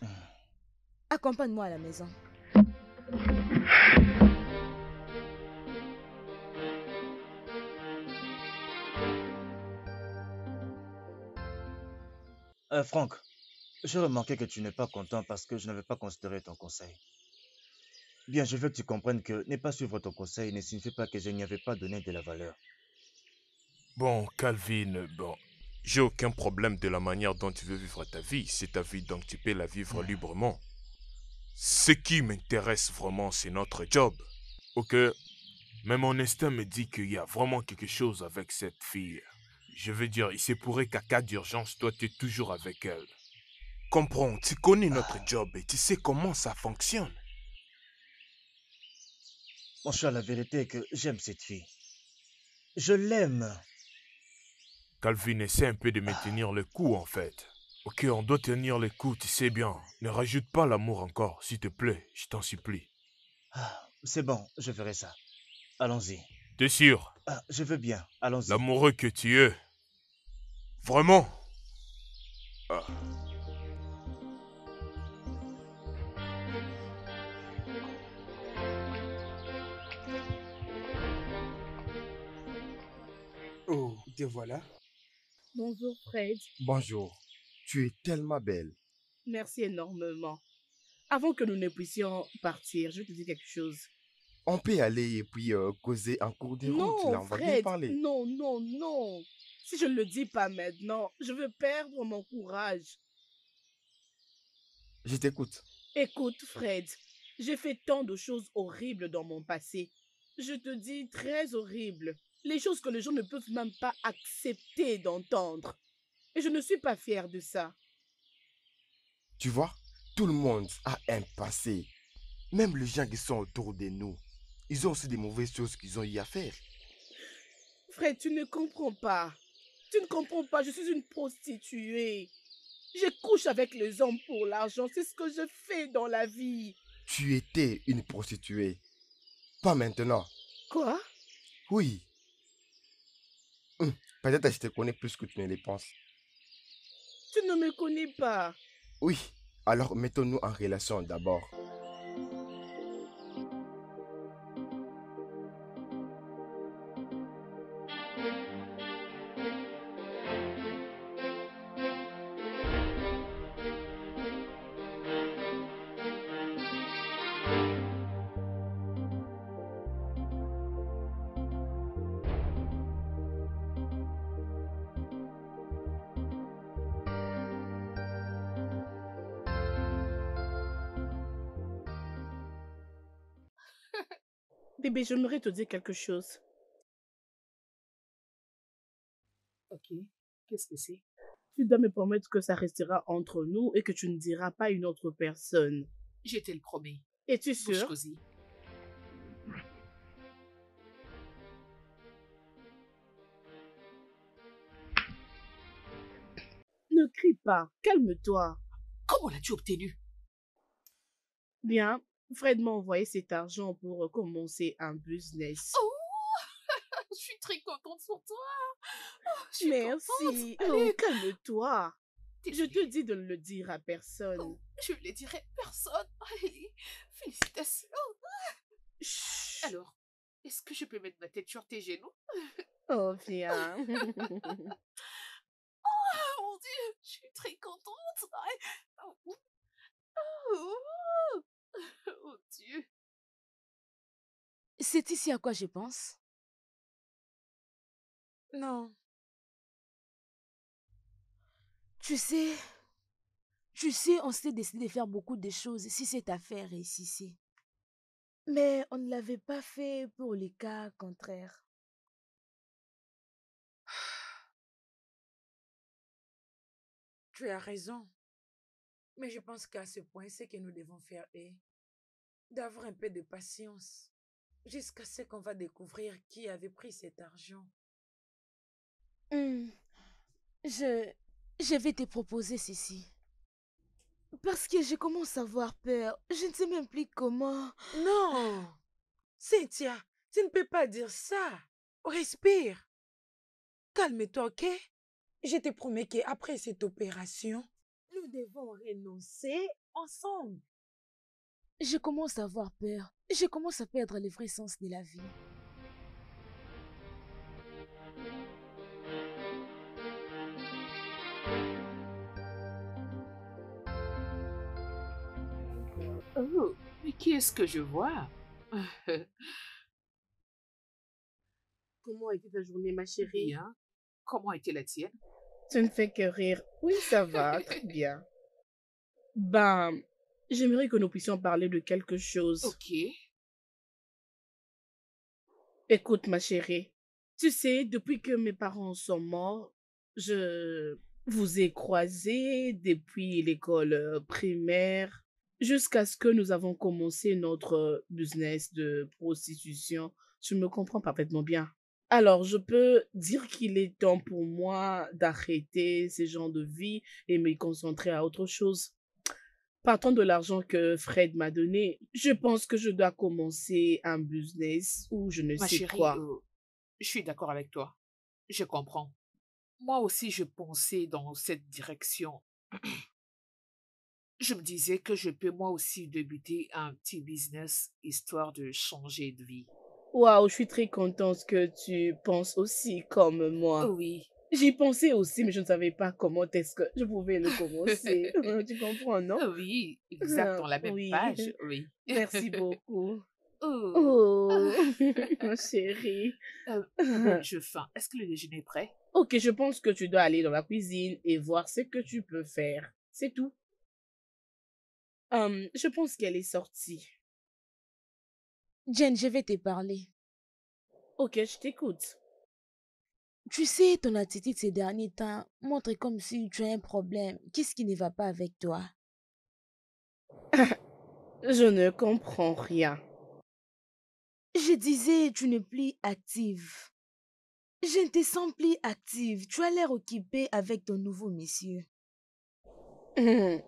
accompagne-moi à la maison. Euh, Franck, j'ai remarqué que tu n'es pas content parce que je n'avais pas considéré ton conseil. Bien, je veux que tu comprennes que ne pas suivre ton conseil ne signifie pas que je n'y avais pas donné de la valeur. Bon, Calvin, bon, j'ai aucun problème de la manière dont tu veux vivre ta vie. C'est ta vie, donc tu peux la vivre librement. Ce qui m'intéresse vraiment, c'est notre job. Ok? Mais mon instinct me dit qu'il y a vraiment quelque chose avec cette fille. Je veux dire, il se pourrait qu'à cas d'urgence, toi, tu es toujours avec elle. Comprends, tu connais notre job et tu sais comment ça fonctionne. Mon cher, la vérité est que j'aime cette fille. Je l'aime. Calvin essaie un peu de me tenir le coup, en fait. Ok, on doit tenir le coup, tu sais bien. Ne rajoute pas l'amour encore, s'il te plaît, je t'en supplie. Ah, C'est bon, je ferai ça. Allons-y. T'es sûr? Ah, je veux bien. Allons-y. L'amoureux que tu es. Vraiment? Ah. Oh, te voilà. Bonjour Fred. Bonjour. Tu es tellement belle. Merci énormément. Avant que nous ne puissions partir, je vais te dire quelque chose. On peut aller et puis euh, causer en cours de route. Là, on va bien parler. non, non, non. Si je ne le dis pas maintenant, je vais perdre mon courage. Je t'écoute. Écoute, Fred, j'ai fait tant de choses horribles dans mon passé. Je te dis très horribles. Les choses que les gens ne peuvent même pas accepter d'entendre. Et je ne suis pas fière de ça. Tu vois, tout le monde a un passé. Même les gens qui sont autour de nous, ils ont aussi des mauvaises choses qu'ils ont eu à faire. Fred, tu ne comprends pas. Tu ne comprends pas, je suis une prostituée. Je couche avec les hommes pour l'argent. C'est ce que je fais dans la vie. Tu étais une prostituée. Pas maintenant. Quoi? Oui. Hum, Peut-être que je te connais plus que tu ne le penses. Tu ne me connais pas. Oui. Alors mettons-nous en relation d'abord. Bébé, j'aimerais te dire quelque chose. Ok. Qu'est-ce que c'est? Tu dois me promettre que ça restera entre nous et que tu ne diras pas à une autre personne. Je te le promets. Es-tu Bouche sûr? Cosy. Ne crie pas, calme-toi. Comment l'as-tu obtenu? Bien, Fred m'a envoyé cet argent pour commencer un business. Oh Je suis très contente pour toi. Oh, je suis Merci. Oh, calme-toi. Je te dis de ne le dire à personne. Oh, je ne le dirai à personne. Allez, félicitations. Chut. Alors, est-ce que je peux mettre ma tête sur tes genoux? Oh, viens. Oh mon dieu, je suis très contente. Oh, oh dieu. C'est ici à quoi je pense. Non. Tu sais, tu sais, on s'était décidé de faire beaucoup de choses si cette affaire réussissait. Mais on ne l'avait pas fait pour les cas contraires. Tu as raison. Mais je pense qu'à ce point, ce que nous devons faire est d'avoir un peu de patience jusqu'à ce qu'on va découvrir qui avait pris cet argent. Hmm, Je, je vais te proposer ceci. Parce que je commence à avoir peur. Je ne sais même plus comment. Non Cynthia, tu ne peux pas dire ça. Respire. Calme-toi, ok? Je te promets qu'après cette opération, nous devons renoncer ensemble. Je commence à avoir peur. Je commence à perdre le vrai sens de la vie. Oh, mais qui est-ce que je vois? Comment était ta journée, ma chérie? Bien. Comment était la tienne? Tu ne fais que rire. Oui, ça va, très bien. Ben, j'aimerais que nous puissions parler de quelque chose. Ok. Écoute, ma chérie, tu sais, depuis que mes parents sont morts, je vous ai croisés depuis l'école euh, primaire jusqu'à ce que nous avons commencé notre business de prostitution. Tu me comprends parfaitement bien. Alors, je peux dire qu'il est temps pour moi d'arrêter ce genre de vie et me concentrer à autre chose. Partant de l'argent que Fred m'a donné, je pense que je dois commencer un business ou je ne Ma sais chérie, quoi. euh, je suis d'accord avec toi. Je comprends. Moi aussi, je pensais dans cette direction. Je me disais que je peux moi aussi débuter un petit business histoire de changer de vie. Waouh, je suis très contente que tu penses aussi comme moi. Oui. J'y pensais aussi, mais je ne savais pas comment est-ce que je pouvais le commencer. tu comprends, non? Oui, exact, dans la même Oui. page. Oui. Merci beaucoup. Oh. Oh, ma chérie. Euh, je faim. Est-ce que le déjeuner est prêt? Ok, je pense que tu dois aller dans la cuisine et voir ce que tu peux faire. C'est tout. Hum, je pense qu'elle est sortie. Jen, je vais te parler. Ok, je t'écoute. Tu sais, ton attitude ces derniers temps montre comme si tu as un problème. Qu'est-ce qui ne va pas avec toi? Je ne comprends rien. Je disais, tu n'es plus active. Je ne te sens plus active. Tu as l'air occupée avec ton nouveau monsieur. Hum.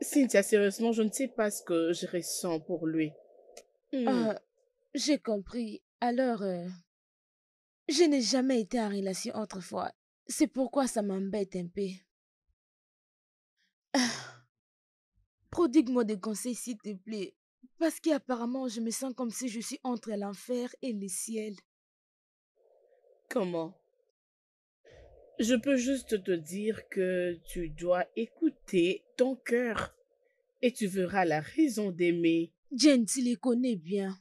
Cynthia, sérieusement, je ne sais pas ce que je ressens pour lui. Hum. Ah, j'ai compris. Alors, euh, je n'ai jamais été en relation autrefois. C'est pourquoi ça m'embête un peu. Ah, Prodigue-moi des conseils, s'il te plaît. Parce qu'apparemment, je me sens comme si je suis entre l'enfer et le ciel. Comment? Je peux juste te dire que tu dois écouter ton cœur et tu verras la raison d'aimer. Jen, tu les connais bien.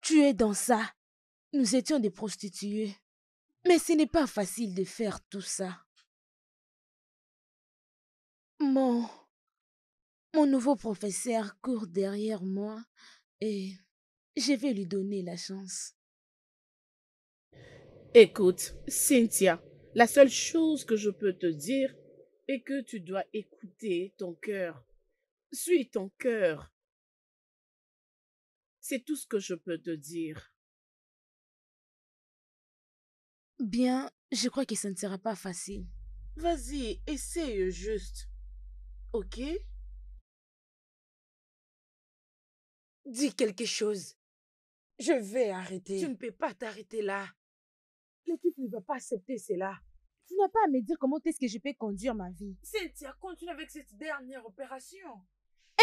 Tu es dans ça. Nous étions des prostituées. Mais ce n'est pas facile de faire tout ça. Mon... Mon nouveau professeur court derrière moi et je vais lui donner la chance. Écoute, Cynthia, la seule chose que je peux te dire est que tu dois écouter ton cœur. Suis ton cœur. C'est tout ce que je peux te dire. Bien, je crois que ça ne sera pas facile. Vas-y, essaye juste. Ok? Dis quelque chose. Je vais arrêter. Tu ne peux pas t'arrêter là. L'équipe ne va pas accepter cela. Tu n'as pas à me dire comment est-ce que je peux conduire ma vie. Cynthia, continue avec cette dernière opération.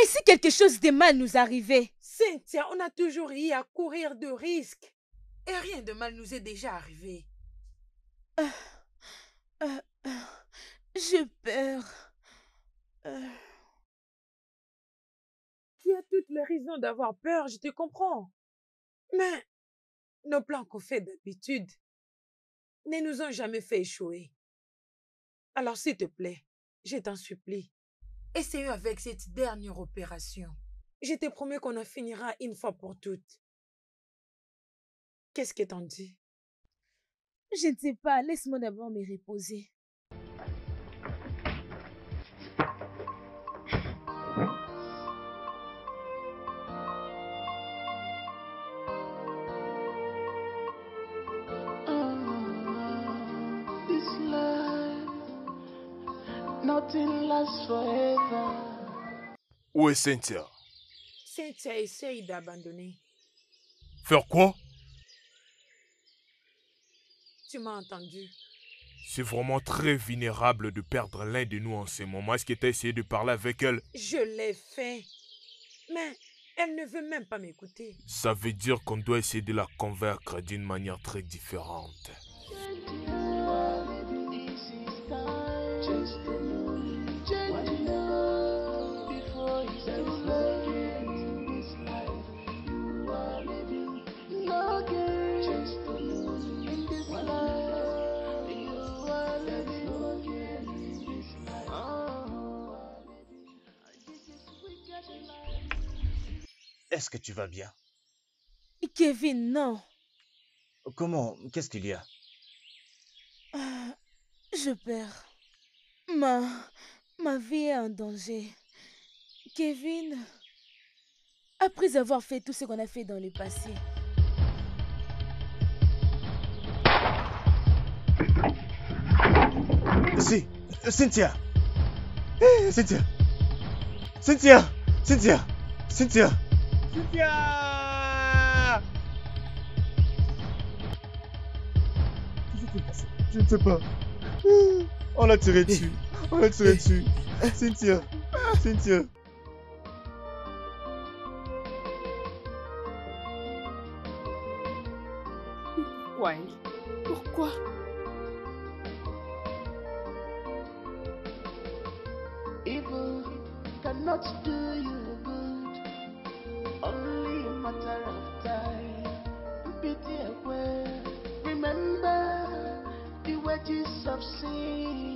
Et si quelque chose de mal nous arrivait? Cynthia, on a toujours eu à courir de risques. Et rien de mal nous est déjà arrivé. Euh, euh, J'ai peur. Tu as toutes les raisons d'avoir peur, je te comprends. Mais nos plans qu'on fait d'habitude ne nous ont jamais fait échouer. Alors s'il te plaît, je t'en supplie, essaye avec cette dernière opération. Je te promets qu'on en finira une fois pour toutes. Qu'est-ce que t'en dis? Je ne sais pas, laisse-moi d'abord me reposer. Forever. Où est Cynthia? Cynthia essaye d'abandonner. Faire quoi? Tu m'as entendu C'est vraiment très vulnérable de perdre l'un de nous en ce moment. Est-ce que tu as essayé de parler avec elle? Je l'ai fait. Mais elle ne veut même pas m'écouter. Ça veut dire qu'on doit essayer de la convaincre d'une manière très différente. Est-ce que tu vas bien? Kevin, non. Comment? Qu'est-ce qu'il y a? Ah, Je perds. Ma, ma vie est en danger. Kevin, après avoir fait tout ce qu'on a fait dans le passé, Si, Cynthia. Eh, Cynthia. Cynthia Cynthia Cynthia Cynthia Je ne sais pas. On l'a tiré dessus. On l'a tiré dessus. Cynthia. Cynthia. Pourquoi Pourquoi? Evil cannot do you matter of time. Pity away. Remember the wages of sin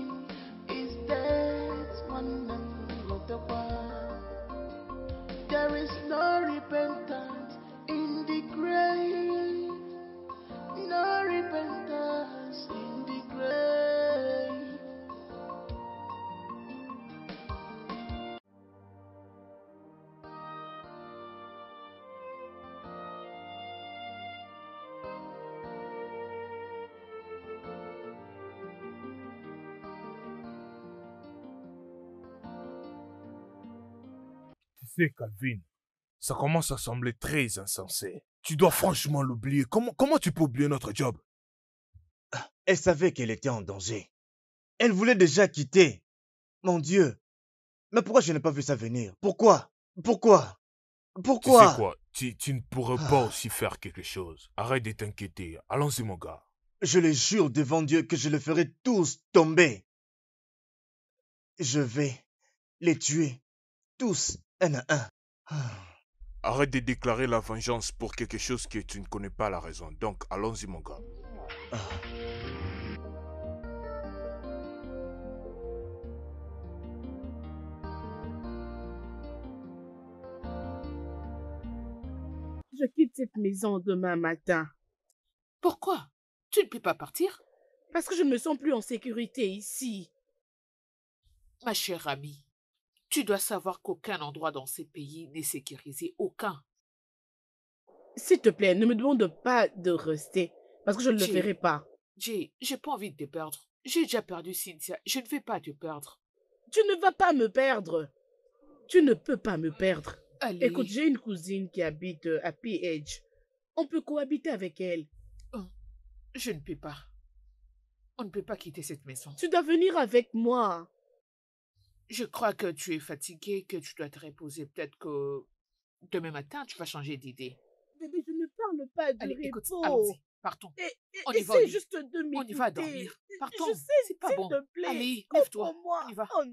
Calvin, ça commence à sembler très insensé. Tu dois franchement l'oublier. Comment, comment tu peux oublier notre job? Elle savait qu'elle était en danger. Elle voulait déjà quitter. Mon Dieu. Mais pourquoi je n'ai pas vu ça venir? Pourquoi? Pourquoi? Pourquoi Tu sais quoi? Tu, tu ne pourrais pas aussi faire quelque chose. Arrête de t'inquiéter. Allons-y, mon gars. Je les jure devant Dieu que je les ferai tous tomber. Je vais les tuer. Tous, un à un. Ah. Arrête de déclarer la vengeance pour quelque chose que tu ne connais pas la raison. Donc, allons-y, mon gars. Je quitte cette maison demain matin. Pourquoi? Tu ne peux pas partir? Parce que je ne me sens plus en sécurité ici. Ma chère amie, tu dois savoir qu'aucun endroit dans ces pays n'est sécurisé. Aucun. S'il te plaît, ne me demande pas de rester. Parce que je ne le ferai pas. Jay, j'ai pas envie de te perdre. J'ai déjà perdu Cynthia. Je ne vais pas te perdre. Tu ne vas pas me perdre. Tu ne peux pas me perdre. Allez. Écoute, j'ai une cousine qui habite euh, à PH. On peut cohabiter avec elle. Je ne peux pas. On ne peut pas quitter cette maison. Tu dois venir avec moi. Je crois que tu es fatigué, que tu dois te reposer. Peut-être que demain matin, tu vas changer d'idée. Bébé, je ne parle pas de Allez, écoute, allons-y. Partons. Et, et- On y va au juste de On y va dormir. Partons. Je sais, C'est pas bon. te plaît. Allez, lève-toi. On y va. Oh,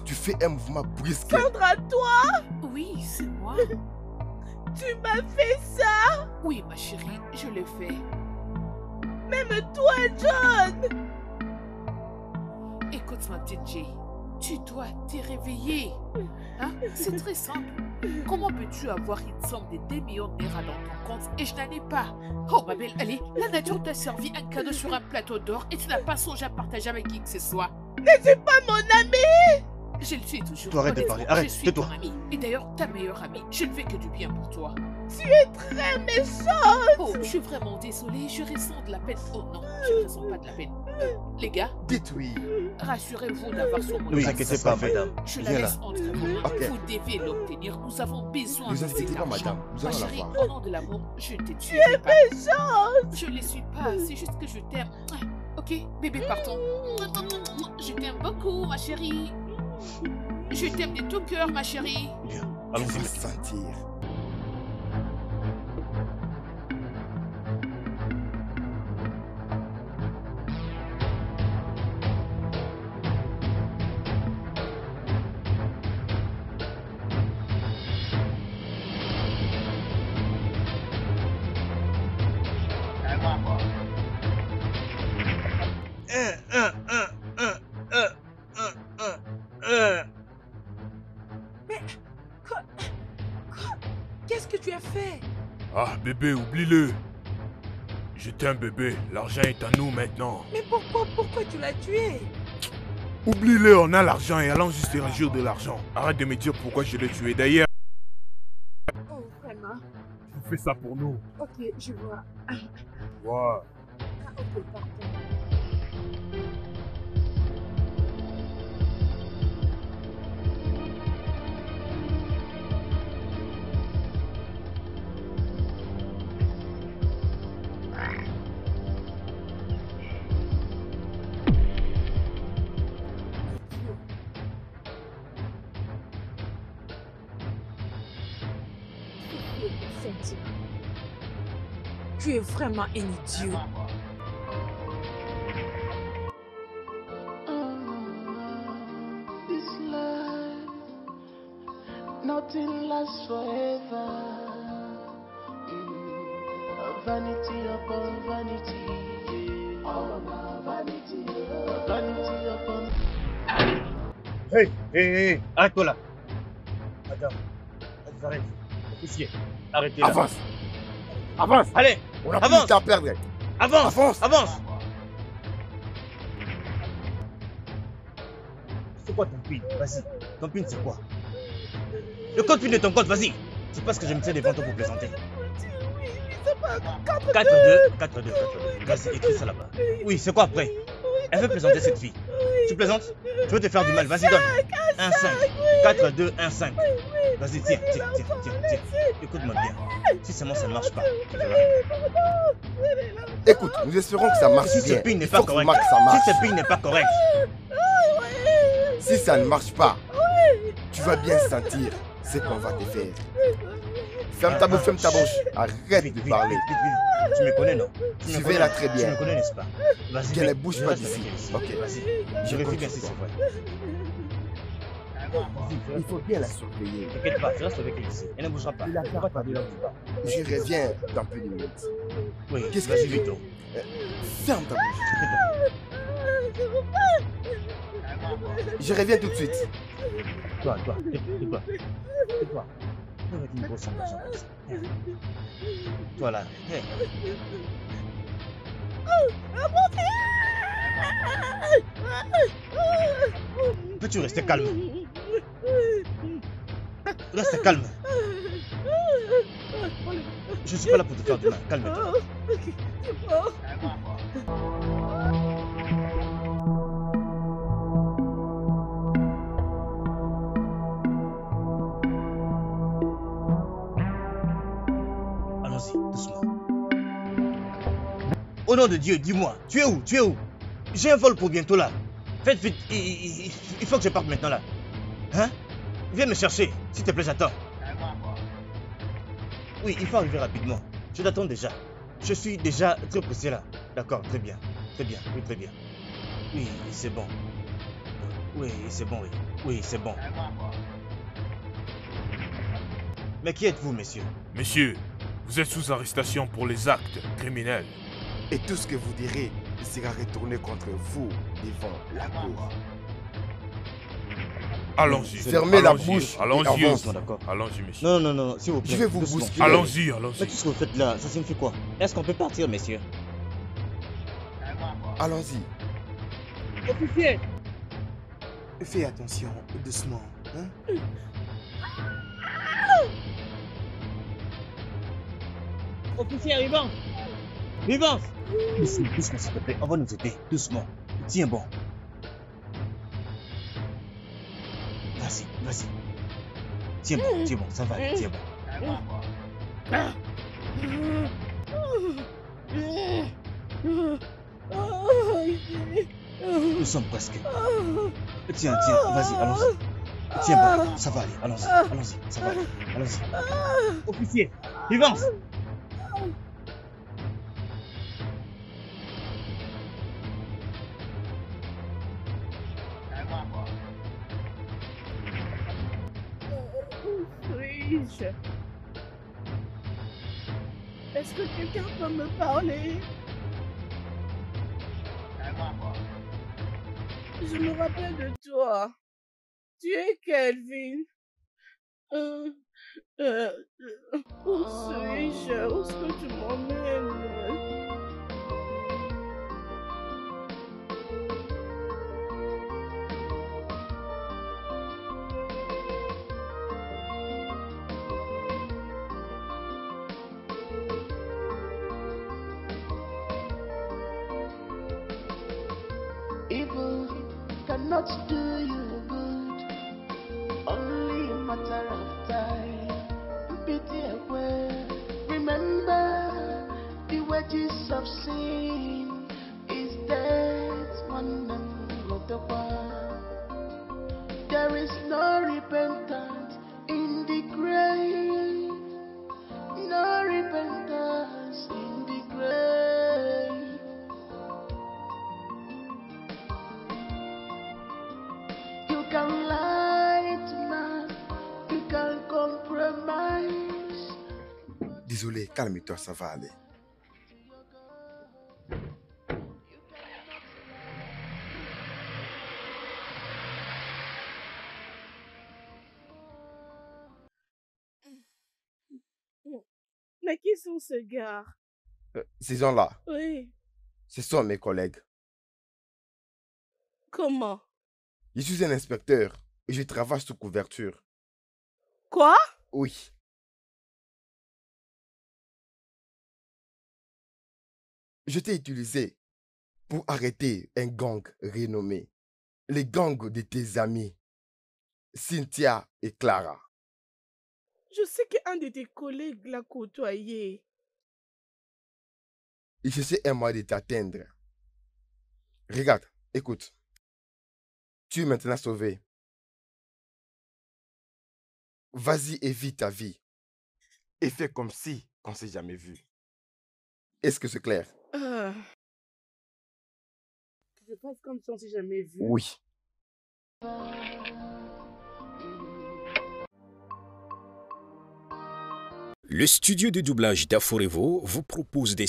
Si tu fais un mouvement brusque, Sandra, toi, Oui, c'est moi. tu m'as fait ça. Oui, ma chérie, je l'ai fait. Même toi, John. Écoute, ma petite Jay, tu dois te réveiller. Hein? C'est très simple. Comment peux-tu avoir une somme de 2 millions de naira dans ton compte et je n'en ai pas? Oh, ma belle, allez, la nature t'a servi un cadeau sur un plateau d'or et tu n'as pas songé à partager avec qui que ce soit. N'es-tu pas mon ami Je le suis toujours. Toi, arrête de parler. Arrête, Je suis tais-toi. Et d'ailleurs, ta meilleure amie. Je ne fais que du bien pour toi. Tu es très méchante. Oh, je suis vraiment désolée. Je ressens de la peine. Oh non, je ne ressens pas de la peine. Euh, les gars, dites oui. rassurez-vous d'avoir son mot Ne vous inquiétez pas, madame. Je la laisse entre. Ok. Vous devez l'obtenir. Nous avons besoin Ne vous de inquiétez cet pas, madame. Nous Ma chérie, au nom de l'amour, je ne te tuerai pas. méchante. Je ne le suis pas. C'est juste que je t'aime. Ok, bébé, partons. Je t'aime beaucoup, ma chérie. Je t'aime de tout cœur, ma chérie. Allons-y. sentir. Bébé, oublie-le. J'étais un bébé. L'argent est à nous maintenant. Mais pourquoi Pourquoi tu l'as tué? Oublie-le, on a l'argent et allons juste réagir de l'argent. Arrête de me dire pourquoi je l'ai tué. D'ailleurs, Oh, vraiment tu fais ça pour nous. Ok, je vois. Ouais. Ah, ok. Tu es vraiment un idiot. Nothing lasts forever. Mm, Vanity upon vanity, yeah. my vanity, vanity upon. Hey, hey, hey, arrête-toi là. Madame, arrête. Officier, arrêtez là. Avance. Avance. Allez, On a plus avance. de temps à perdre. avance, Avance. avance. C'est quoi ton pin? Vas-y, ton pin c'est quoi? Le code pin de ton code, vas-y. C'est parce que je me tiens devant toi pour plaisanter. Oui, oui, c'est pas 4 4, 2, 4, 2, 4, 2. Vas-y, écris ça là-bas. Oui, c'est quoi après? Elle veut plaisanter cette fille. Tu plaisantes? Tu veux te faire du mal, vas-y, donne. 1, 5. 4, 2, 1, 5. Vas-y, tiens, tiens, tiens, tiens, tiens. Écoute-moi bien. Si seulement ça ne marche pas, tu verras. Écoute, nous espérons que ça marche Si ce bien. pin n'est pas correct, si ce pin n'est pas correct, Si ça ne marche pas, tu vas bien sentir ce qu'on va te faire. Ferme ta bouche, ferme ta bouche. Arrête de parler. Vite, vite. Tu me connais, non? Tu me Suivez-la connais. très Tu bien. me connais, n'est-ce pas? Vas-y, Qu'elle viens. ne bouge pas d'ici. Ok. Vas-y. Je vérifie bien si c'est vrai. Il faut bien la surveiller. T'inquiète pas, je reste avec elle ici. Elle ne bougera pas. Il a Elle va pas, la bouge pas. Je reviens dans peu de minutes. Oui, Qu'est-ce que tu veux vite. Euh, Ferme ta bouche. Je reviens tout de suite. Toi, toi, tais-toi. Tais-toi. Avec une grosse engagement. Toi là. Hey. Peux-tu rester calme? Reste calme. Je suis pas là pour te faire du mal. Calme-toi. Allons-y, doucement. Au nom de Dieu, dis-moi, tu es où? Tu es où? J'ai un vol pour bientôt là. Faites vite, il, il- il faut que je parte maintenant là. Hein? Viens me chercher, s'il te plaît, j'attends. Oui, il faut arriver rapidement. Je t'attends déjà. Je suis déjà très pressé là. D'accord, très bien. Très bien, oui, très bien. Oui, c'est bon. Oui, c'est bon, oui. Oui, c'est bon. Mais qui êtes-vous, messieurs? Monsieur, vous êtes sous arrestation pour les actes criminels. Et tout ce que vous direz sera retourné contre vous devant la cour. Allons-y. Fermez la bouche Allons-y. Allons-y, monsieur. Non, non, non, non, s'il vous plaît. Je vais vous bousculer. Allons-y, Mais allons-y. tout ce que vous faites là, ça signifie quoi? Est-ce qu'on peut partir, messieurs? Allons-y. Officier, Fais attention, doucement. Hein? officier arrivant. Vivance Doucement, doucement, s'il te plaît. On va nous aider. Doucement. Tiens bon. Vas-y, vas-y. Tiens bon, tiens bon, ça va aller, tiens bon. Nous sommes presque. Tiens, tiens, vas-y, allons-y. Tiens bon, ça va aller, allons-y, allons-y, ça va aller, allons-y. Officier, Vivance me parler Je me rappelle de toi. Tu es Kelvin. Euh, euh, euh, où suis-je? Où est-ce que tu m'emmènes? Cannot do you good, only a matter of time. Pity away. Remember, the wages of sin is death, man and of There is no repentance in the grave, no repentance in the grave. Can lie to man, you can compromise. Désolé, calme-toi, ça va aller. Mais qui sont ces gars? Euh, ces gens-là, Oui, ce sont mes collègues. comment? Je suis un inspecteur et je travaille sous couverture. Quoi? Oui. Je t'ai utilisé pour arrêter un gang renommé. Les gangs de tes amis, Cynthia et Clara. Je sais qu'un de tes collègues l'a côtoyé. Et j'essaie un moyen de t'atteindre. Regarde, écoute. Tu es maintenant sauvé. Vas-y et vis ta vie. et fais comme si qu'on s'est jamais vu. Est-ce que c'est clair? Ah. Je pense comme si on s'est jamais vu. Oui. Le studio de doublage d'Aforevo vous propose des